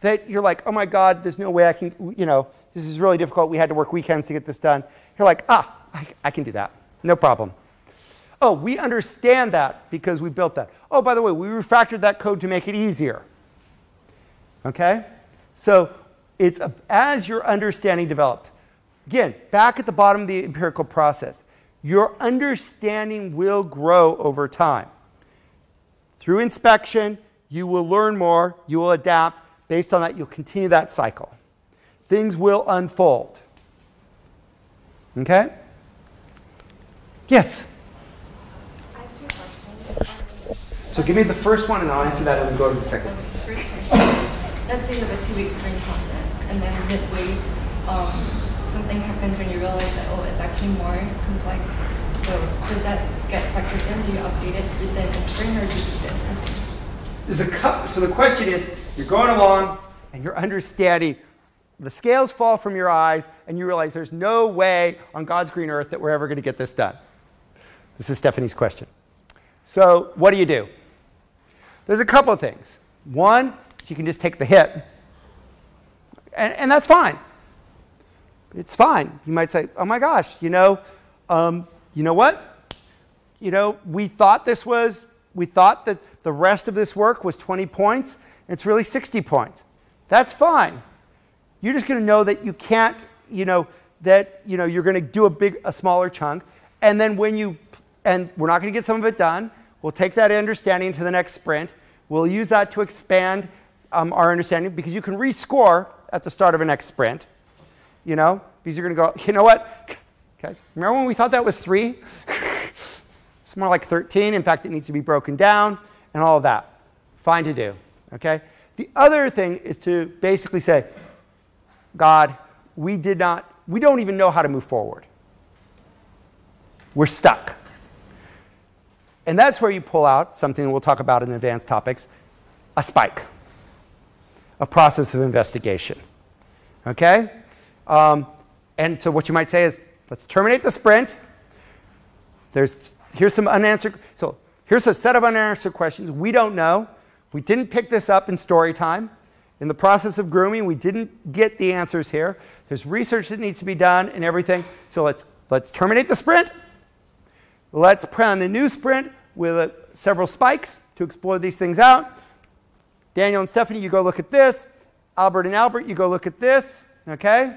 that you're like, oh my God, there's no way I can, you know, this is really difficult. We had to work weekends to get this done. You're like, ah, I, I can do that. No problem. Oh, we understand that because we built that. Oh, by the way, we refactored that code to make it easier. Okay? So it's a, as your understanding developed. Again, back at the bottom of the empirical process, your understanding will grow over time. Through inspection, you will learn more, you will adapt. Based on that, you'll continue that cycle. Things will unfold. Okay? Yes? I have two questions. So give me the first one and I'll answer that and then go to the second one. First question is, let's say you have a two-week sprint process, and then midway, um, something happens when you realize that, oh, it's actually more complex. So does that get factored in? Do you update it within the sprint or do you keep it as There's a cup. So the question is, you're going along and you're understanding. The scales fall from your eyes, and you realize there's no way on God's green earth that we're ever going to get this done. This is Stephanie's question. So, what do you do? There's a couple of things. One, you can just take the hit, and, and that's fine. It's fine. You might say, "Oh my gosh, you know, um, you know what? You know, we thought this was, we thought that the rest of this work was 20 points. It's really 60 points. That's fine. You're just going to know that you can't, you know, that you know you're going to do a big, a smaller chunk, and then when you, and we're not going to get some of it done. We'll take that understanding to the next sprint. We'll use that to expand um, our understanding because you can rescore at the start of a next sprint. You know, because you're going to go. You know what, guys? Remember when we thought that was three? it's more like 13. In fact, it needs to be broken down and all of that. Fine to do. Okay. The other thing is to basically say, God, we did not, we don't even know how to move forward. We're stuck. And that's where you pull out something we'll talk about in advanced topics a spike, a process of investigation. Okay? Um, and so what you might say is let's terminate the sprint. There's, here's some unanswered. So here's a set of unanswered questions. We don't know. We didn't pick this up in story time. In the process of grooming, we didn't get the answers here. There's research that needs to be done and everything. So let's, let's terminate the sprint. Let's plan the new sprint with uh, several spikes to explore these things out. Daniel and Stephanie, you go look at this. Albert and Albert, you go look at this. Okay?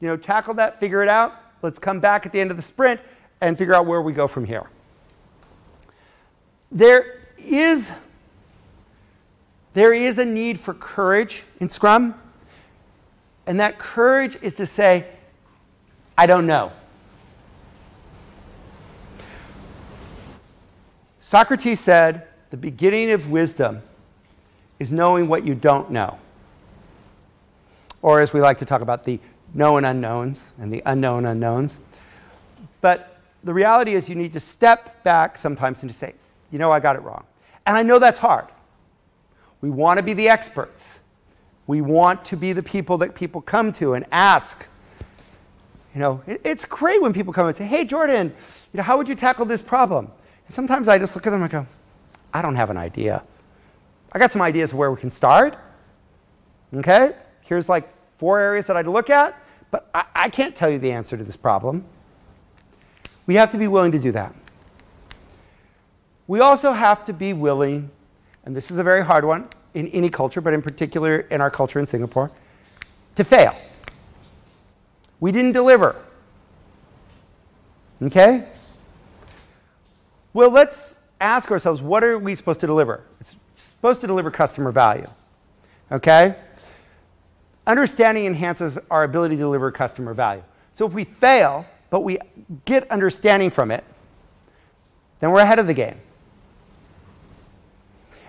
You know, tackle that, figure it out. Let's come back at the end of the sprint and figure out where we go from here. There is there is a need for courage in Scrum, and that courage is to say, I don't know. Socrates said, the beginning of wisdom is knowing what you don't know. Or as we like to talk about, the known unknowns and the unknown unknowns. But the reality is, you need to step back sometimes and to say, you know, I got it wrong. And I know that's hard. We want to be the experts. We want to be the people that people come to and ask. You know, it, it's great when people come and say, hey, Jordan, you know, how would you tackle this problem? And sometimes I just look at them and go, I don't have an idea. I got some ideas of where we can start. Okay? Here's like four areas that I'd look at, but I, I can't tell you the answer to this problem. We have to be willing to do that. We also have to be willing and this is a very hard one in any culture, but in particular in our culture in Singapore, to fail. We didn't deliver. Okay? Well, let's ask ourselves what are we supposed to deliver? It's supposed to deliver customer value. Okay? Understanding enhances our ability to deliver customer value. So if we fail, but we get understanding from it, then we're ahead of the game.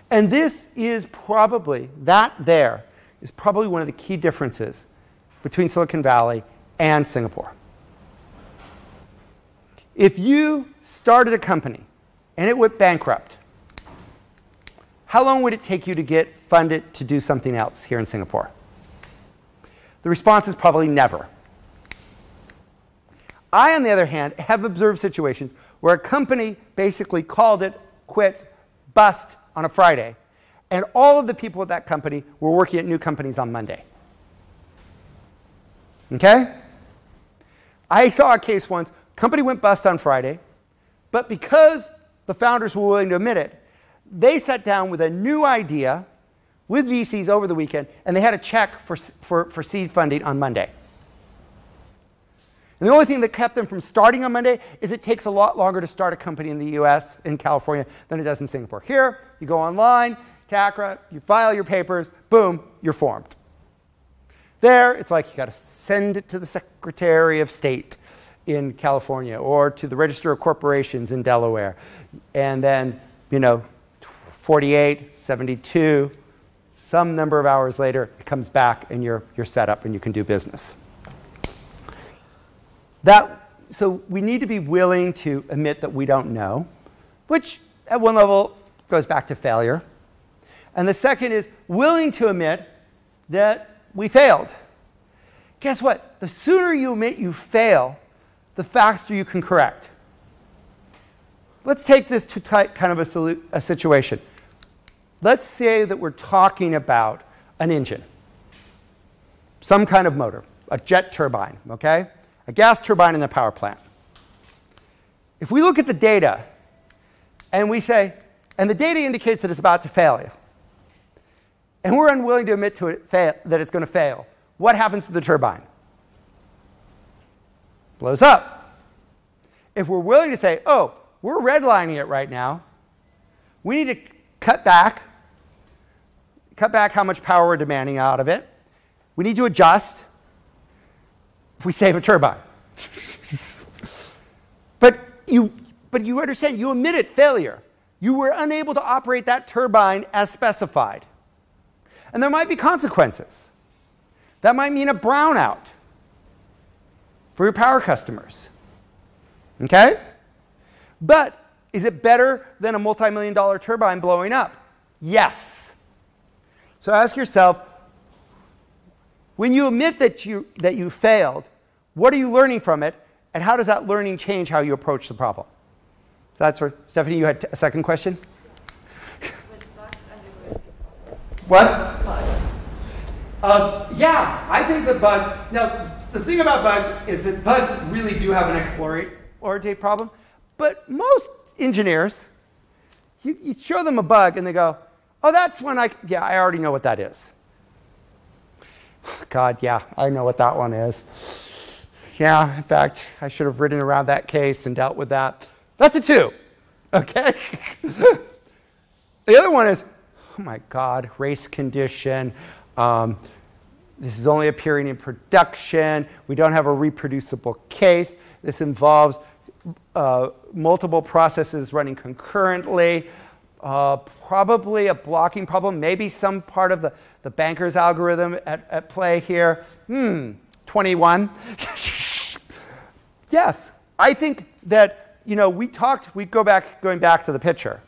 And this is probably, that there is probably one of the key differences between Silicon Valley and Singapore. If you started a company and it went bankrupt, how long would it take you to get funded to do something else here in Singapore? The response is probably never. I, on the other hand, have observed situations where a company basically called it quits, bust on a Friday, and all of the people at that company were working at new companies on Monday. Okay? I saw a case once, company went bust on Friday, but because the founders were willing to admit it, they sat down with a new idea with VCs over the weekend, and they had a check for, for, for seed funding on Monday. And the only thing that kept them from starting on Monday is it takes a lot longer to start a company in the US, in California, than it does in Singapore. Here, you go online, to ACRA, you file your papers, boom, you're formed. There, it's like you got to send it to the Secretary of State in California or to the Register of Corporations in Delaware. And then, you know, 48, 72, some number of hours later, it comes back and you're, you're set up and you can do business. That, so we need to be willing to admit that we don't know, which at one level goes back to failure. And the second is willing to admit that we failed. Guess what? The sooner you admit you fail, the faster you can correct. Let's take this to kind of a, a situation. Let's say that we're talking about an engine, some kind of motor, a jet turbine, okay? a gas turbine in the power plant. If we look at the data and we say, and the data indicates that it's about to fail, and we're unwilling to admit to it fail, that it's going to fail, what happens to the turbine? Blows up. If we're willing to say, oh, we're redlining it right now, we need to cut back, cut back how much power we're demanding out of it. We need to adjust If we save a turbine. but, you, but you understand, you admitted failure. You were unable to operate that turbine as specified. And there might be consequences. That might mean a brownout for your power customers. Okay? But is it better than a multi million dollar turbine blowing up? Yes. So ask yourself when you admit that you, that you failed, what are you learning from it? And how does that learning change how you approach the problem? So that's for Stephanie, you had a second question? What? Bugs. Uh, yeah, I think the bugs. Now, the thing about bugs is that bugs really do have an exploratory problem, but most engineers, you, you show them a bug and they go, "Oh, that's when I yeah, I already know what that is." God, yeah, I know what that one is. Yeah, in fact, I should have ridden around that case and dealt with that. That's a two. Okay? the other one is, oh my God, race condition. Um, this is only appearing in production. We don't have a reproducible case. This involves uh, multiple processes running concurrently. Uh, probably a blocking problem, maybe some part of the, the banker's algorithm at, at play here. Hmm, 21. yes, I think that, you know, we talked, we go back, going back to the picture.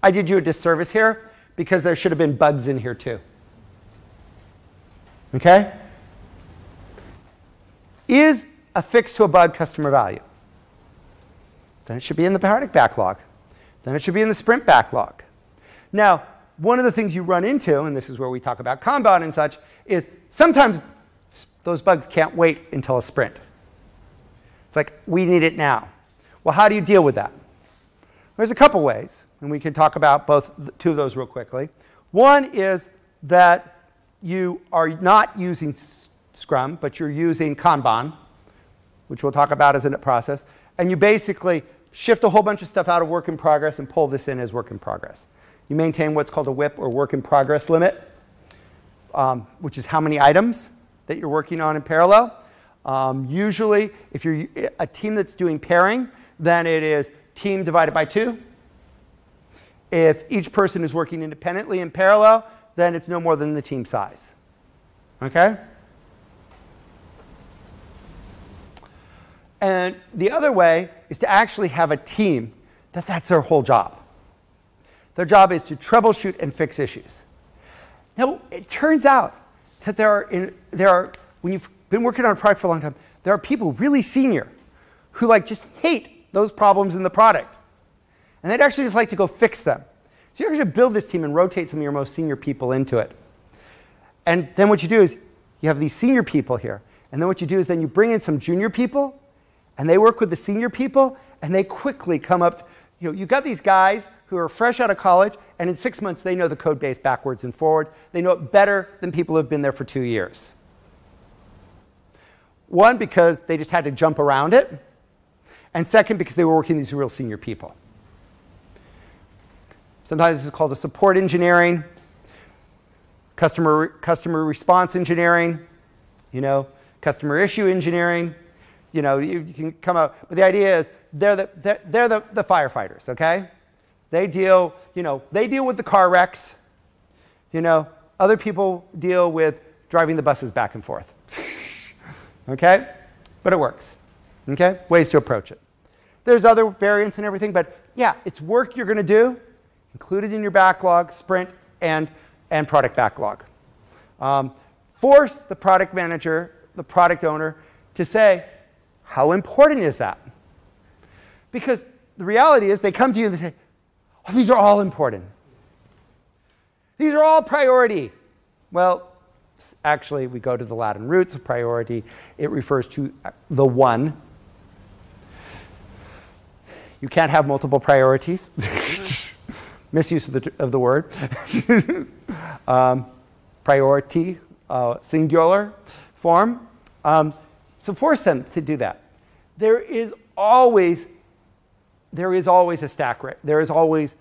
I did you a disservice here because there should have been bugs in here too. Okay? Is a fix to a bug customer value? Then it should be in the product backlog. Then it should be in the sprint backlog. Now, one of the things you run into, and this is where we talk about Kanban and such, is sometimes those bugs can't wait until a sprint. It's like, we need it now. Well, how do you deal with that? There's a couple ways, and we can talk about both two of those real quickly. One is that you are not using Scrum, but you're using Kanban, which we'll talk about as a process, and you basically shift a whole bunch of stuff out of work in progress and pull this in as work in progress. You maintain what's called a WIP or work in progress limit, um, which is how many items that you're working on in parallel. Um, usually, if you're a team that's doing pairing, then it is team divided by two. If each person is working independently in parallel, then it's no more than the team size. Okay? And the other way is to actually have a team that that's their whole job. Their job is to troubleshoot and fix issues. Now, it turns out that there are, in, there are when you've been working on a product for a long time, there are people really senior who like just hate those problems in the product. And they'd actually just like to go fix them. So you're going to build this team and rotate some of your most senior people into it. And then what you do is you have these senior people here. And then what you do is then you bring in some junior people, and they work with the senior people, and they quickly come up. You know, you've got these guys who are fresh out of college, and in six months they know the code base backwards and forward. They know it better than people who have been there for two years. One, because they just had to jump around it, and second, because they were working with these real senior people. Sometimes it's called a support engineering, customer, customer response engineering, you know, customer issue engineering. You know, you, you can come up, but the idea is they're the, they're, they're the, the firefighters, okay? They deal, you know, they deal with the car wrecks. You know, other people deal with driving the buses back and forth. okay? But it works. Okay? Ways to approach it. There's other variants and everything, but yeah, it's work you're going to do, included in your backlog, sprint, and, and product backlog. Um, force the product manager, the product owner, to say, how important is that? Because the reality is they come to you and they say, oh, these are all important. These are all priority. Well, actually, we go to the Latin roots of priority. It refers to the one. You can't have multiple priorities. Misuse of the, of the word. um, priority, uh, singular form. Um, so force them to do that. There is always, there is always a stack rate. There is always,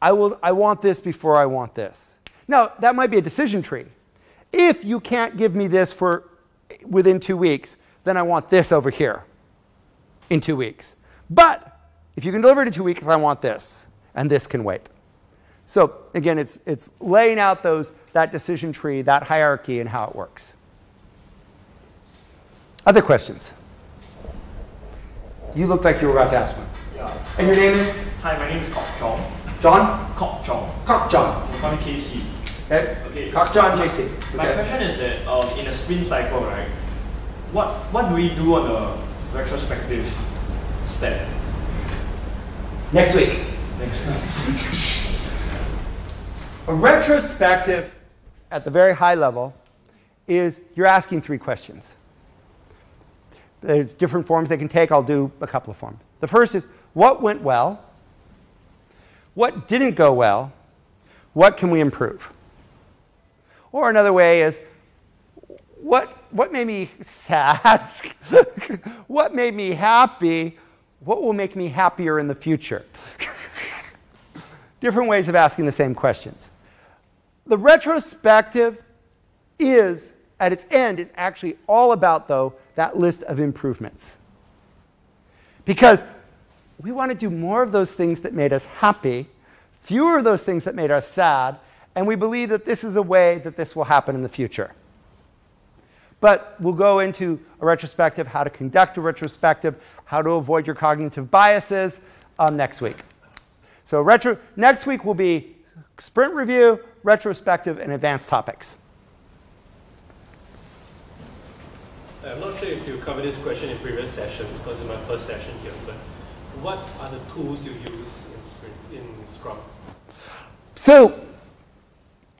I, will, I want this before I want this. Now, that might be a decision tree. If you can't give me this for within two weeks, then I want this over here in two weeks. But if you can deliver it in two weeks, I want this, and this can wait. So again, it's, it's laying out those, that decision tree, that hierarchy, and how it works. Other questions? You looked like you were about to ask one. Yeah. And your name is? Hi, my name is Kok John. John? Kok John. Cock John. You call me KC. Okay. Okay. Cock John JC. My Okay. question is that um, in a sprint cycle, right? What what do we do on the retrospective step Next week. next week? A retrospective at the very high level is you're asking three questions. There's different forms they can take. I'll do a couple of forms. The first is what went well? What didn't go well? What can we improve? Or another way is what, what made me sad? what made me happy? What will make me happier in the future? Different ways of asking the same questions. The retrospective is, at its end, is actually all about, though, that list of improvements. Because we want to do more of those things that made us happy, fewer of those things that made us sad, and we believe that this is a way that this will happen in the future. But we'll go into a retrospective, how to conduct a retrospective, how to avoid your cognitive biases um, next week. So retro, next week will be sprint review, retrospective, and advanced topics. I'm not sure if you covered this question in previous sessions because it's my first session here, but what are the tools you use in, Sprint, in Scrum? So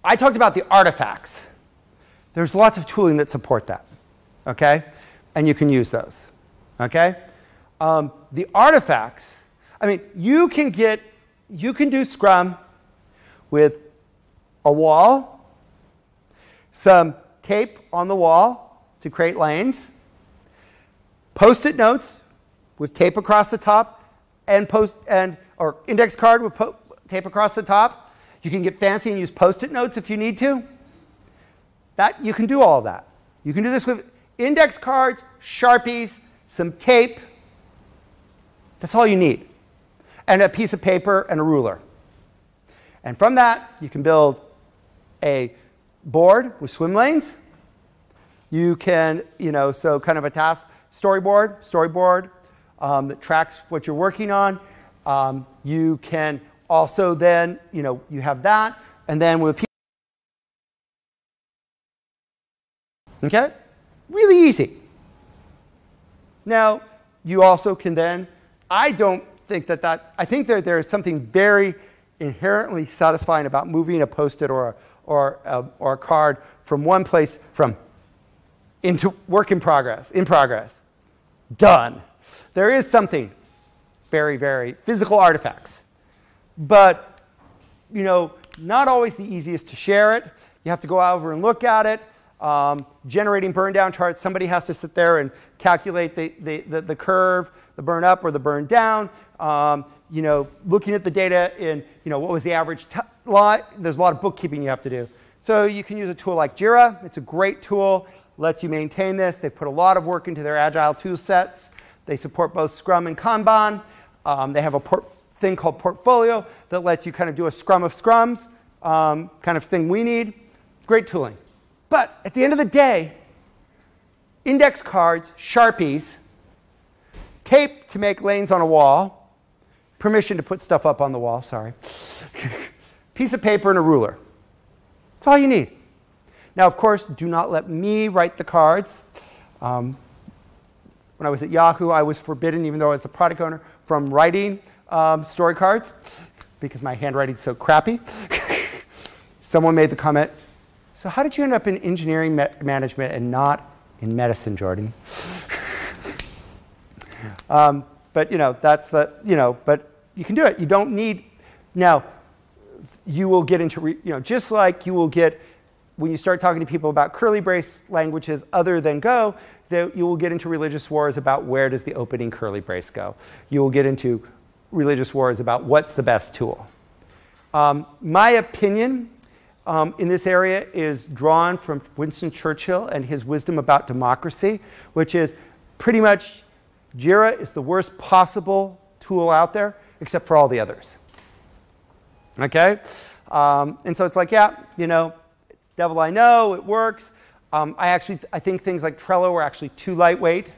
I talked about the artifacts. There's lots of tooling that support that, okay? And you can use those, okay? Um, the artifacts, I mean, you can get, you can do Scrum with a wall, some tape on the wall to create lanes, post-it notes with tape across the top, and post and or index card with tape across the top. You can get fancy and use post-it notes if you need to. That you can do all of that. You can do this with index cards, sharpies, some tape. That's all you need, and a piece of paper and a ruler. And from that, you can build a board with swim lanes. You can, you know, so kind of a task storyboard, storyboard um, that tracks what you're working on. Um, you can also then, you know, you have that, and then with piece Okay? Really easy. Now, you also can then, I don't think that that, I think that there is something very inherently satisfying about moving a post-it or a, or, a, or a card from one place from into work in progress, in progress, done. There is something very, very physical artifacts. But, you know, not always the easiest to share it. You have to go over and look at it. Um, generating burn down charts, somebody has to sit there and calculate the, the, the, the curve, the burn up or the burn down. Um, you know, looking at the data in, you know, what was the average line. There's a lot of bookkeeping you have to do. So you can use a tool like Jira. It's a great tool, lets you maintain this. They put a lot of work into their agile tool sets. They support both Scrum and Kanban. Um, they have a thing called Portfolio that lets you kind of do a scrum of scrums, um, kind of thing we need. Great tooling. But at the end of the day, index cards, Sharpies, tape to make lanes on a wall, permission to put stuff up on the wall, sorry, piece of paper and a ruler. That's all you need. Now, of course, do not let me write the cards. Um, when I was at Yahoo, I was forbidden, even though I was the product owner, from writing um, story cards because my handwriting's so crappy. Someone made the comment, so how did you end up in engineering ma management and not in medicine, Jordan? um, but you know, that's the, you know, but you can do it. You don't need, now, you will get into, you know, just like you will get, when you start talking to people about curly brace languages other than Go, that you will get into religious wars about where does the opening curly brace go. You will get into religious wars about what's the best tool. Um, my opinion um, in this area is drawn from Winston Churchill and his wisdom about democracy, which is pretty much Jira is the worst possible tool out there, except for all the others. Okay? Um, and so it's like, yeah, you know, it's devil I know, it works. Um, I actually, I think things like Trello are actually too lightweight.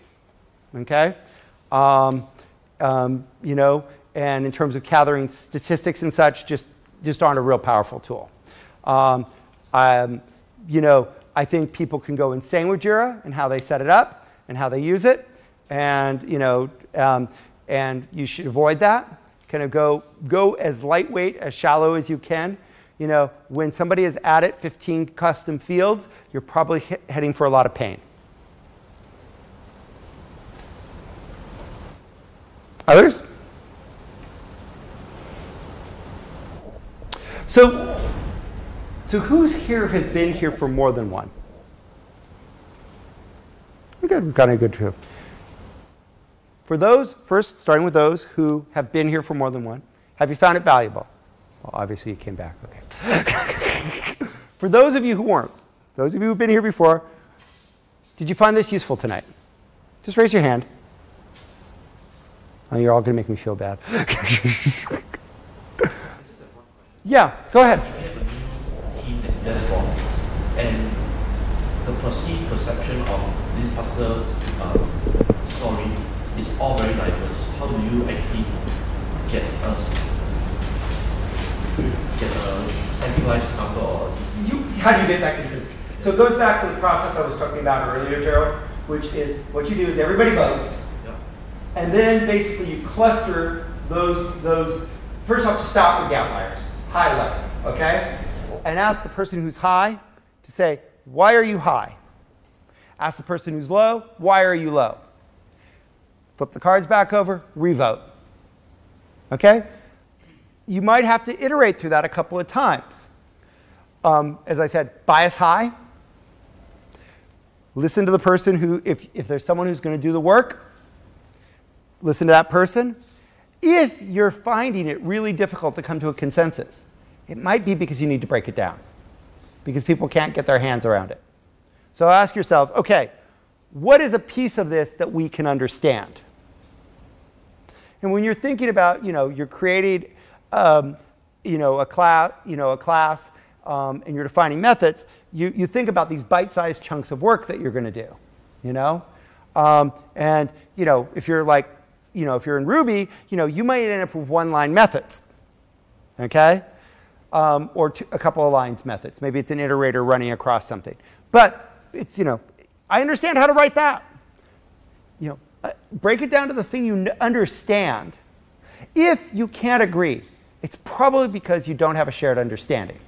Okay? Um, um, you know, and in terms of gathering statistics and such, just, just aren't a real powerful tool. Um, um, you know, I think people can go insane with Jira and how they set it up and how they use it, and you know, and you should avoid that. Kind of go go as lightweight, as shallow as you can. You know, when somebody has added 15 custom fields, you're probably heading for a lot of pain. Others? So, so who's here has been here for more than one? Okay, we've got a good group. For those, first starting with those who have been here for more than one, have you found it valuable? Well, obviously you came back, okay. for those of you who weren't, those of you who've been here before, did you find this useful tonight? Just raise your hand. Oh, you're all going to make me feel bad. yeah, go ahead and the perceived perception of this particular uh, story is all very diverse. How do you actually get us get a centralized number or you, how do you get that consistency? So it goes back to the process I was talking about earlier, Gerald, which is what you do is everybody votes, yeah. and then basically you cluster those those. First off, to stop with the outliers, high level, okay? and ask the person who's high to say, Why are you high? Ask the person who's low, Why are you low? Flip the cards back over, revote. Okay? You might have to iterate through that a couple of times. Um, as I said, bias high. Listen to the person who, if, if there's someone who's going to do the work, listen to that person. If you're finding it really difficult to come to a consensus, it might be because you need to break it down, because people can't get their hands around it. So ask yourself, okay, what is a piece of this that we can understand? And when you're thinking about, you know, you're creating, um, you know, a class, you know, a class, um, and you're defining methods, you, you think about these bite-sized chunks of work that you're going to do, you know? Um, and, you know, if you're like, you know, if you're in Ruby, you know, you might end up with one-line methods, okay? um, or a couple of lines methods. Maybe it's an iterator running across something. But it's, you know, I understand how to write that. You know, uh, break it down to the thing you understand. If you can't agree, it's probably because you don't have a shared understanding.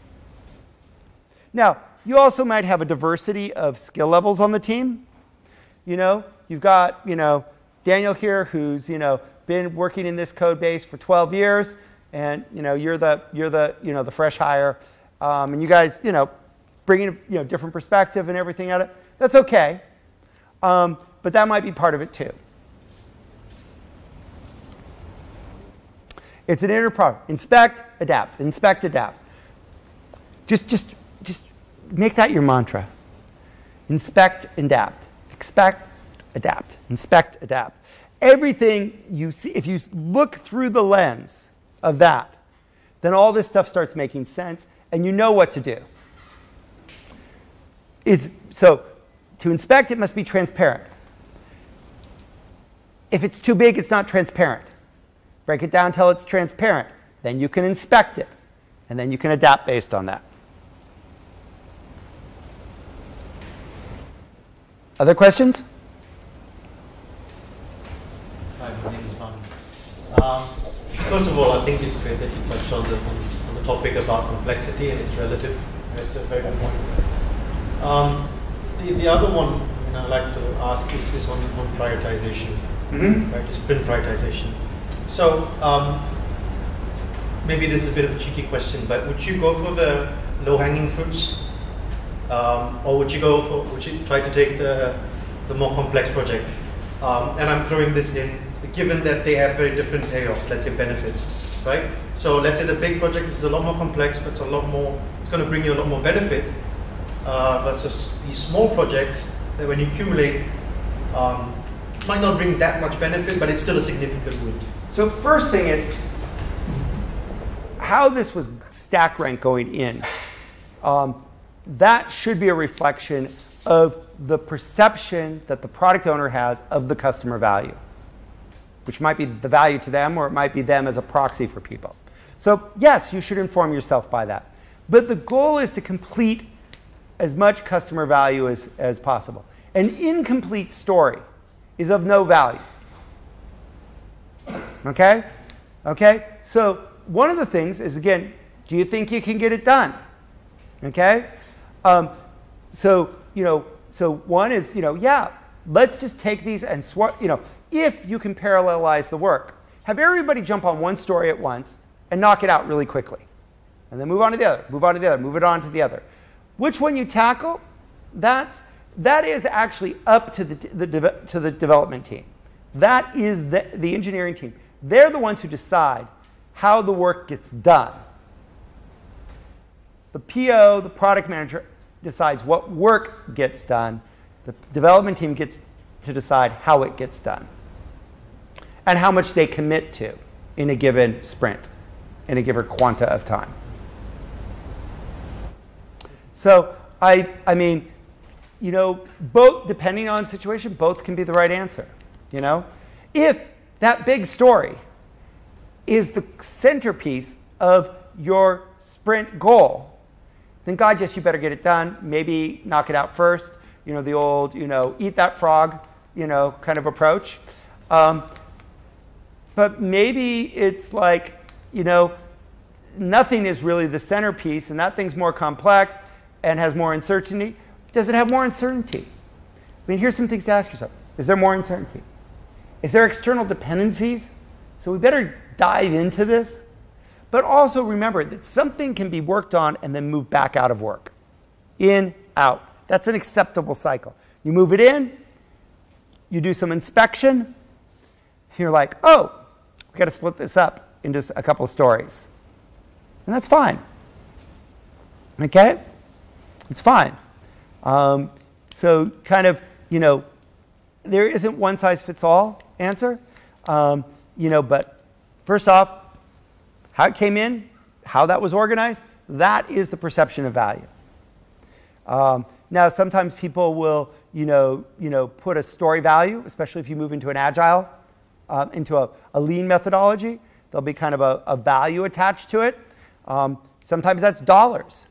Now, you also might have a diversity of skill levels on the team. You know, you've got, you know, Daniel here who's, you know, been working in this code base for 12 years and, you know, you're the, you're the, you know, the fresh hire. Um, and you guys, you know, bringing, you know, different perspective and everything at it. That's okay. Um, but that might be part of it too. It's an inner product. Inspect, adapt. Inspect, adapt. Just, just, just make that your mantra. Inspect, adapt. Expect, adapt. Inspect, adapt. Everything you see, if you look through the lens of that, then all this stuff starts making sense and you know what to do. It's, so to inspect, it must be transparent. If it's too big, it's not transparent. Break it down until it's transparent. Then you can inspect it. And then you can adapt based on that. Other questions? Hi, my name is. Um, first of all, I think it's great that you touched on the, on, the topic about complexity and its relative. It's a very good point. Um, the, the other one you know, I'd like to ask is, is on, on prioritization, mm-hmm. right? Sprint prioritization. So um, maybe this is a bit of a cheeky question, but would you go for the low-hanging fruits, um, or would you go for would you try to take the the more complex project? Um, and I'm throwing this in, given that they have very different payoffs, let's say benefits, right? So let's say the big project is a lot more complex, but it's a lot more. It's going to bring you a lot more benefit uh, versus these small projects that, when you accumulate, um, might not bring that much benefit, but it's still a significant win. So first thing is how this was stack rank going in. Um, that should be a reflection of the perception that the product owner has of the customer value, which might be the value to them or it might be them as a proxy for people. So, yes, you should inform yourself by that. But the goal is to complete as much customer value as, as possible. An incomplete story is of no value. Okay? Okay? So one of the things is again, do you think you can get it done? Okay? Um, so, you know, so one is, you know, yeah, let's just take these and swap, you know, if you can parallelize the work, have everybody jump on one story at once and knock it out really quickly. And then move on to the other, move on to the other, move it on to the other. Which one you tackle, that's, that is actually up to the, the, to the development team. That is the, the engineering team. They're the ones who decide how the work gets done. The PO, the product manager, decides what work gets done. The development team gets to decide how it gets done and how much they commit to in a given sprint, in a given quanta of time. So I, I mean, you know, both, depending on situation, both can be the right answer. You know, if that big story is the centerpiece of your sprint goal, then God, yes, you better get it done. Maybe knock it out first. You know, the old, you know, eat that frog, you know, kind of approach. Um, but maybe it's like, you know, nothing is really the centerpiece, and that thing's more complex and has more uncertainty. Does it have more uncertainty? I mean, here's some things to ask yourself. Is there more uncertainty? Is there external dependencies? So we better dive into this. But also remember that something can be worked on and then move back out of work. In, out. That's an acceptable cycle. You move it in, you do some inspection, you're like, oh, we got to split this up into a couple of stories. And that's fine. Okay? It's fine. Um, so, kind of, you know, there isn't one size fits all answer. Um, you know, but first off, how it came in, how that was organized, that is the perception of value. Um, now, sometimes people will, you know, you know, put a story value, especially if you move into an agile, uh, into a, a, lean methodology. There'll be kind of a, a value attached to it. Um, sometimes that's dollars.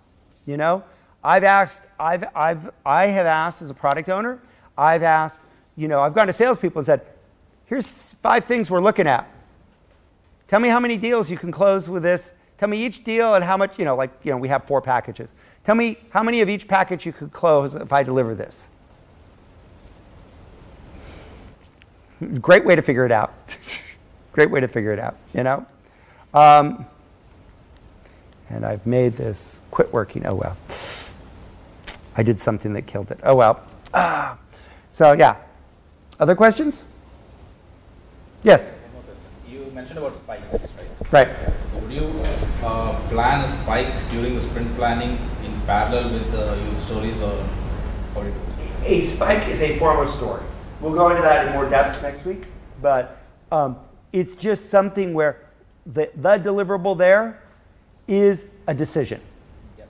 You know, I've asked, I've, I've, I have asked as a product owner, I've asked, you know, I've gone to salespeople and said, here's five things we're looking at. Tell me how many deals you can close with this. Tell me each deal and how much, you know, like, you know, we have four packages. Tell me how many of each package you could close if I deliver this. Great way to figure it out. Great way to figure it out, you know? Um, and I've made this quit working. Oh, well. I did something that killed it. Oh, well. Ah. So, yeah. Other questions? Yes? You mentioned about spikes, right? Right. So would you uh, plan a spike during the sprint planning in parallel with the user stories or how do you do it? A spike is a form of story. We'll go into that in more depth next week, but um, it's just something where the, the deliverable there is a decision. Yep.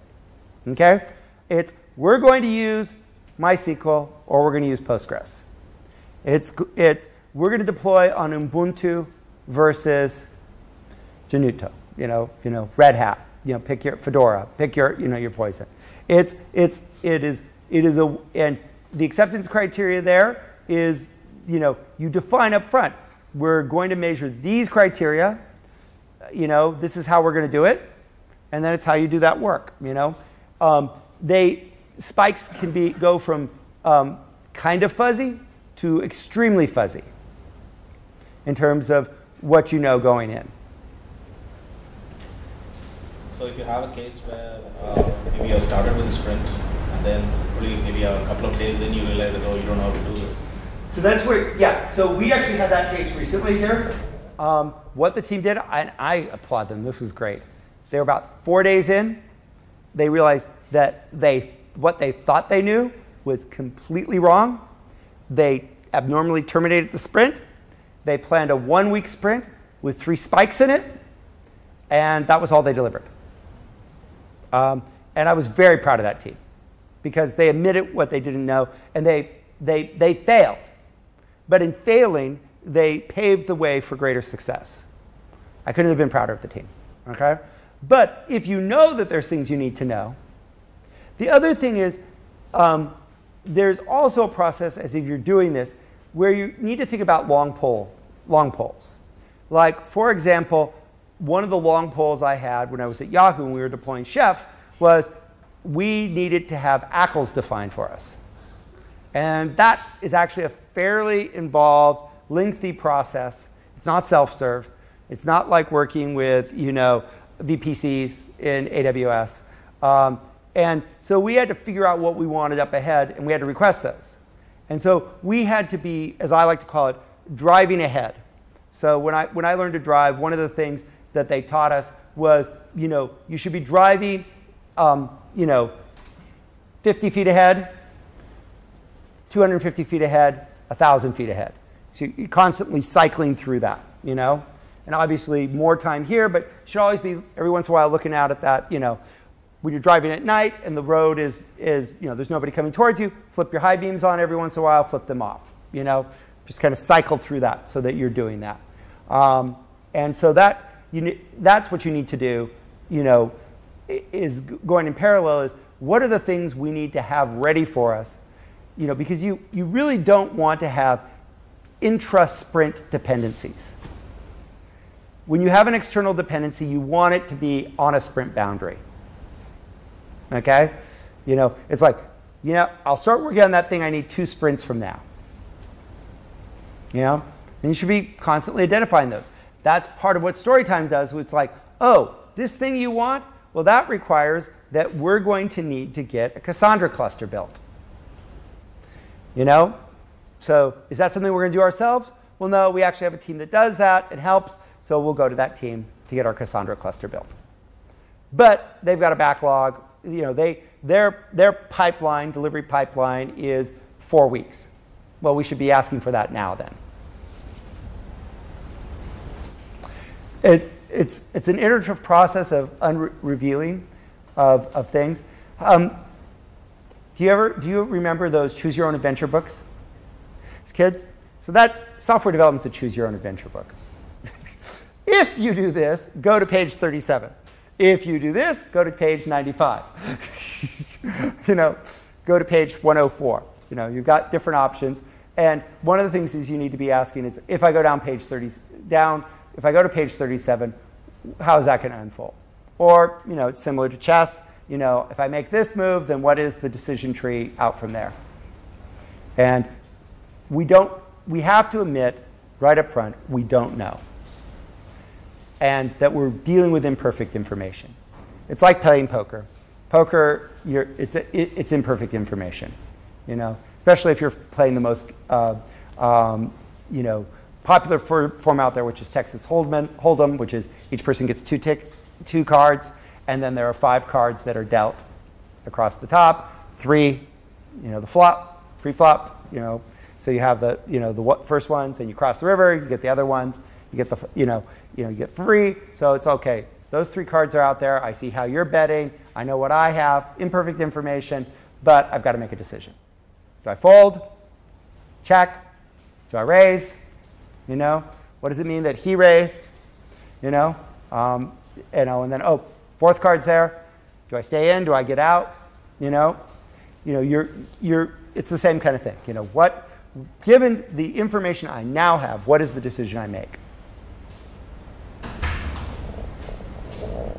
Okay? It's we're going to use MySQL or we're going to use Postgres. It's, it's we're going to deploy on Ubuntu versus Gentoo, you know, you know, Red Hat, you know, pick your Fedora, pick your, you know, your poison. It's, it's, it is, it is a, and the acceptance criteria there is, you know, you define up front. We're going to measure these criteria. You know, this is how we're going to do it, and then it's how you do that work. You know, um, they spikes can be go from um, kind of fuzzy to extremely fuzzy in terms of what you know going in. So if you have a case where uh, maybe you started with a sprint and then probably maybe a couple of days in you realize that oh you don't know how to do this. So that's where, yeah. So we actually had that case recently here. Um, what the team did, and I applaud them. This was great. They were about four days in. They realized that they what they thought they knew was completely wrong. They abnormally terminated the sprint. They planned a one week sprint with three spikes in it, and that was all they delivered. Um, and I was very proud of that team because they admitted what they didn't know and they, they, they failed. But in failing, they paved the way for greater success. I couldn't have been prouder of the team. Okay? But if you know that there's things you need to know, the other thing is um, there's also a process, as if you're doing this, where you need to think about long pole, long poles. Like, for example, one of the long poles I had when I was at Yahoo and we were deploying Chef was we needed to have ACLs defined for us. And that is actually a fairly involved, lengthy process. It's not self-serve. It's not like working with, you know, VPCs in AWS. Um, and so we had to figure out what we wanted up ahead, and we had to request those. And so we had to be, as I like to call it, driving ahead. So when I, when I learned to drive, one of the things that they taught us was, you know, you should be driving, um, you know, 50 feet ahead, 250 feet ahead, 1,000 feet ahead. So you're constantly cycling through that, you know? And obviously more time here, but should always be every once in a while looking out at that, you know, when you're driving at night and the road is, is you know, there's nobody coming towards you, flip your high beams on every once in a while, flip them off, you know? Just kind of cycle through that so that you're doing that. Um, and so that, you, that's what you need to do, you know, is going in parallel is what are the things we need to have ready for us you know, because you, you really don't want to have intra-sprint dependencies. When you have an external dependency, you want it to be on a sprint boundary. Okay? You know, it's like, you know, I'll start working on that thing I need two sprints from now. You know? And you should be constantly identifying those. That's part of what story time does. It's like, oh, this thing you want? Well, that requires that we're going to need to get a Cassandra cluster built. You know? So is that something we're going to do ourselves? Well, no, we actually have a team that does that. It helps. So we'll go to that team to get our Cassandra cluster built. But they've got a backlog. You know, they, their, their pipeline, delivery pipeline, is four weeks. Well, we should be asking for that now then. It, it's, it's an iterative process of unrevealing of, of things. Um, do you ever do you remember those choose your own adventure books? As kids? So that's software development's a choose your own adventure book. if you do this, go to page 37. If you do this, go to page 95. you know, go to page 104. you know, you've got different options. And one of the things is you need to be asking is if I go down page 30, down, if I go to page 37, how is that going to unfold? Or, you know, it's similar to chess. You know, if I make this move, then what is the decision tree out from there? And we don't, we have to admit right up front, we don't know. And that we're dealing with imperfect information. It's like playing poker. Poker, it's, a, it, it's imperfect information, you know, especially if you're playing the most, uh, um, you know, popular for, form out there, which is Texas Hold'em, Hold'em, which is each person gets two, tick, two cards, and then there are five cards that are dealt across the top, three, you know, the flop, pre-flop, you know, so you have the, you know, the first ones, then you cross the river, you get the other ones, you get the, you know, you know, you get free, so it's okay. Those three cards are out there. I see how you're betting. I know what I have, imperfect information, but I've got to make a decision. Do I fold? Check. Do I raise? You know, what does it mean that he raised? You know, um, you know, and then oh, fourth card's there. Do I stay in? Do I get out? You know, you know, you're you're. It's the same kind of thing. You know, what, given the information I now have, what is the decision I make?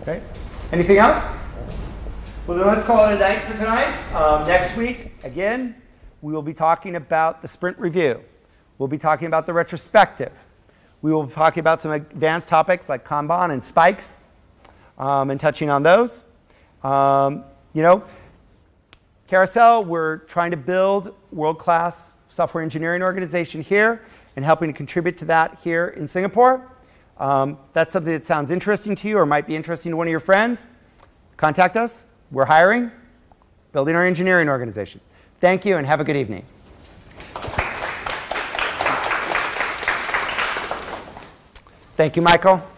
Okay. Anything else? Well, then let's call it a night for tonight. Um, next week, again, we will be talking about the sprint review. We'll be talking about the retrospective. We will be talking about some advanced topics like Kanban and spikes um, and touching on those. Um, you know, Carousell, we're trying to build world-class software engineering organization here and helping to contribute to that here in Singapore. Um, that's something that sounds interesting to you or might be interesting to one of your friends. Contact us. We're hiring, building our engineering organization. Thank you and have a good evening. Thank you, Michael.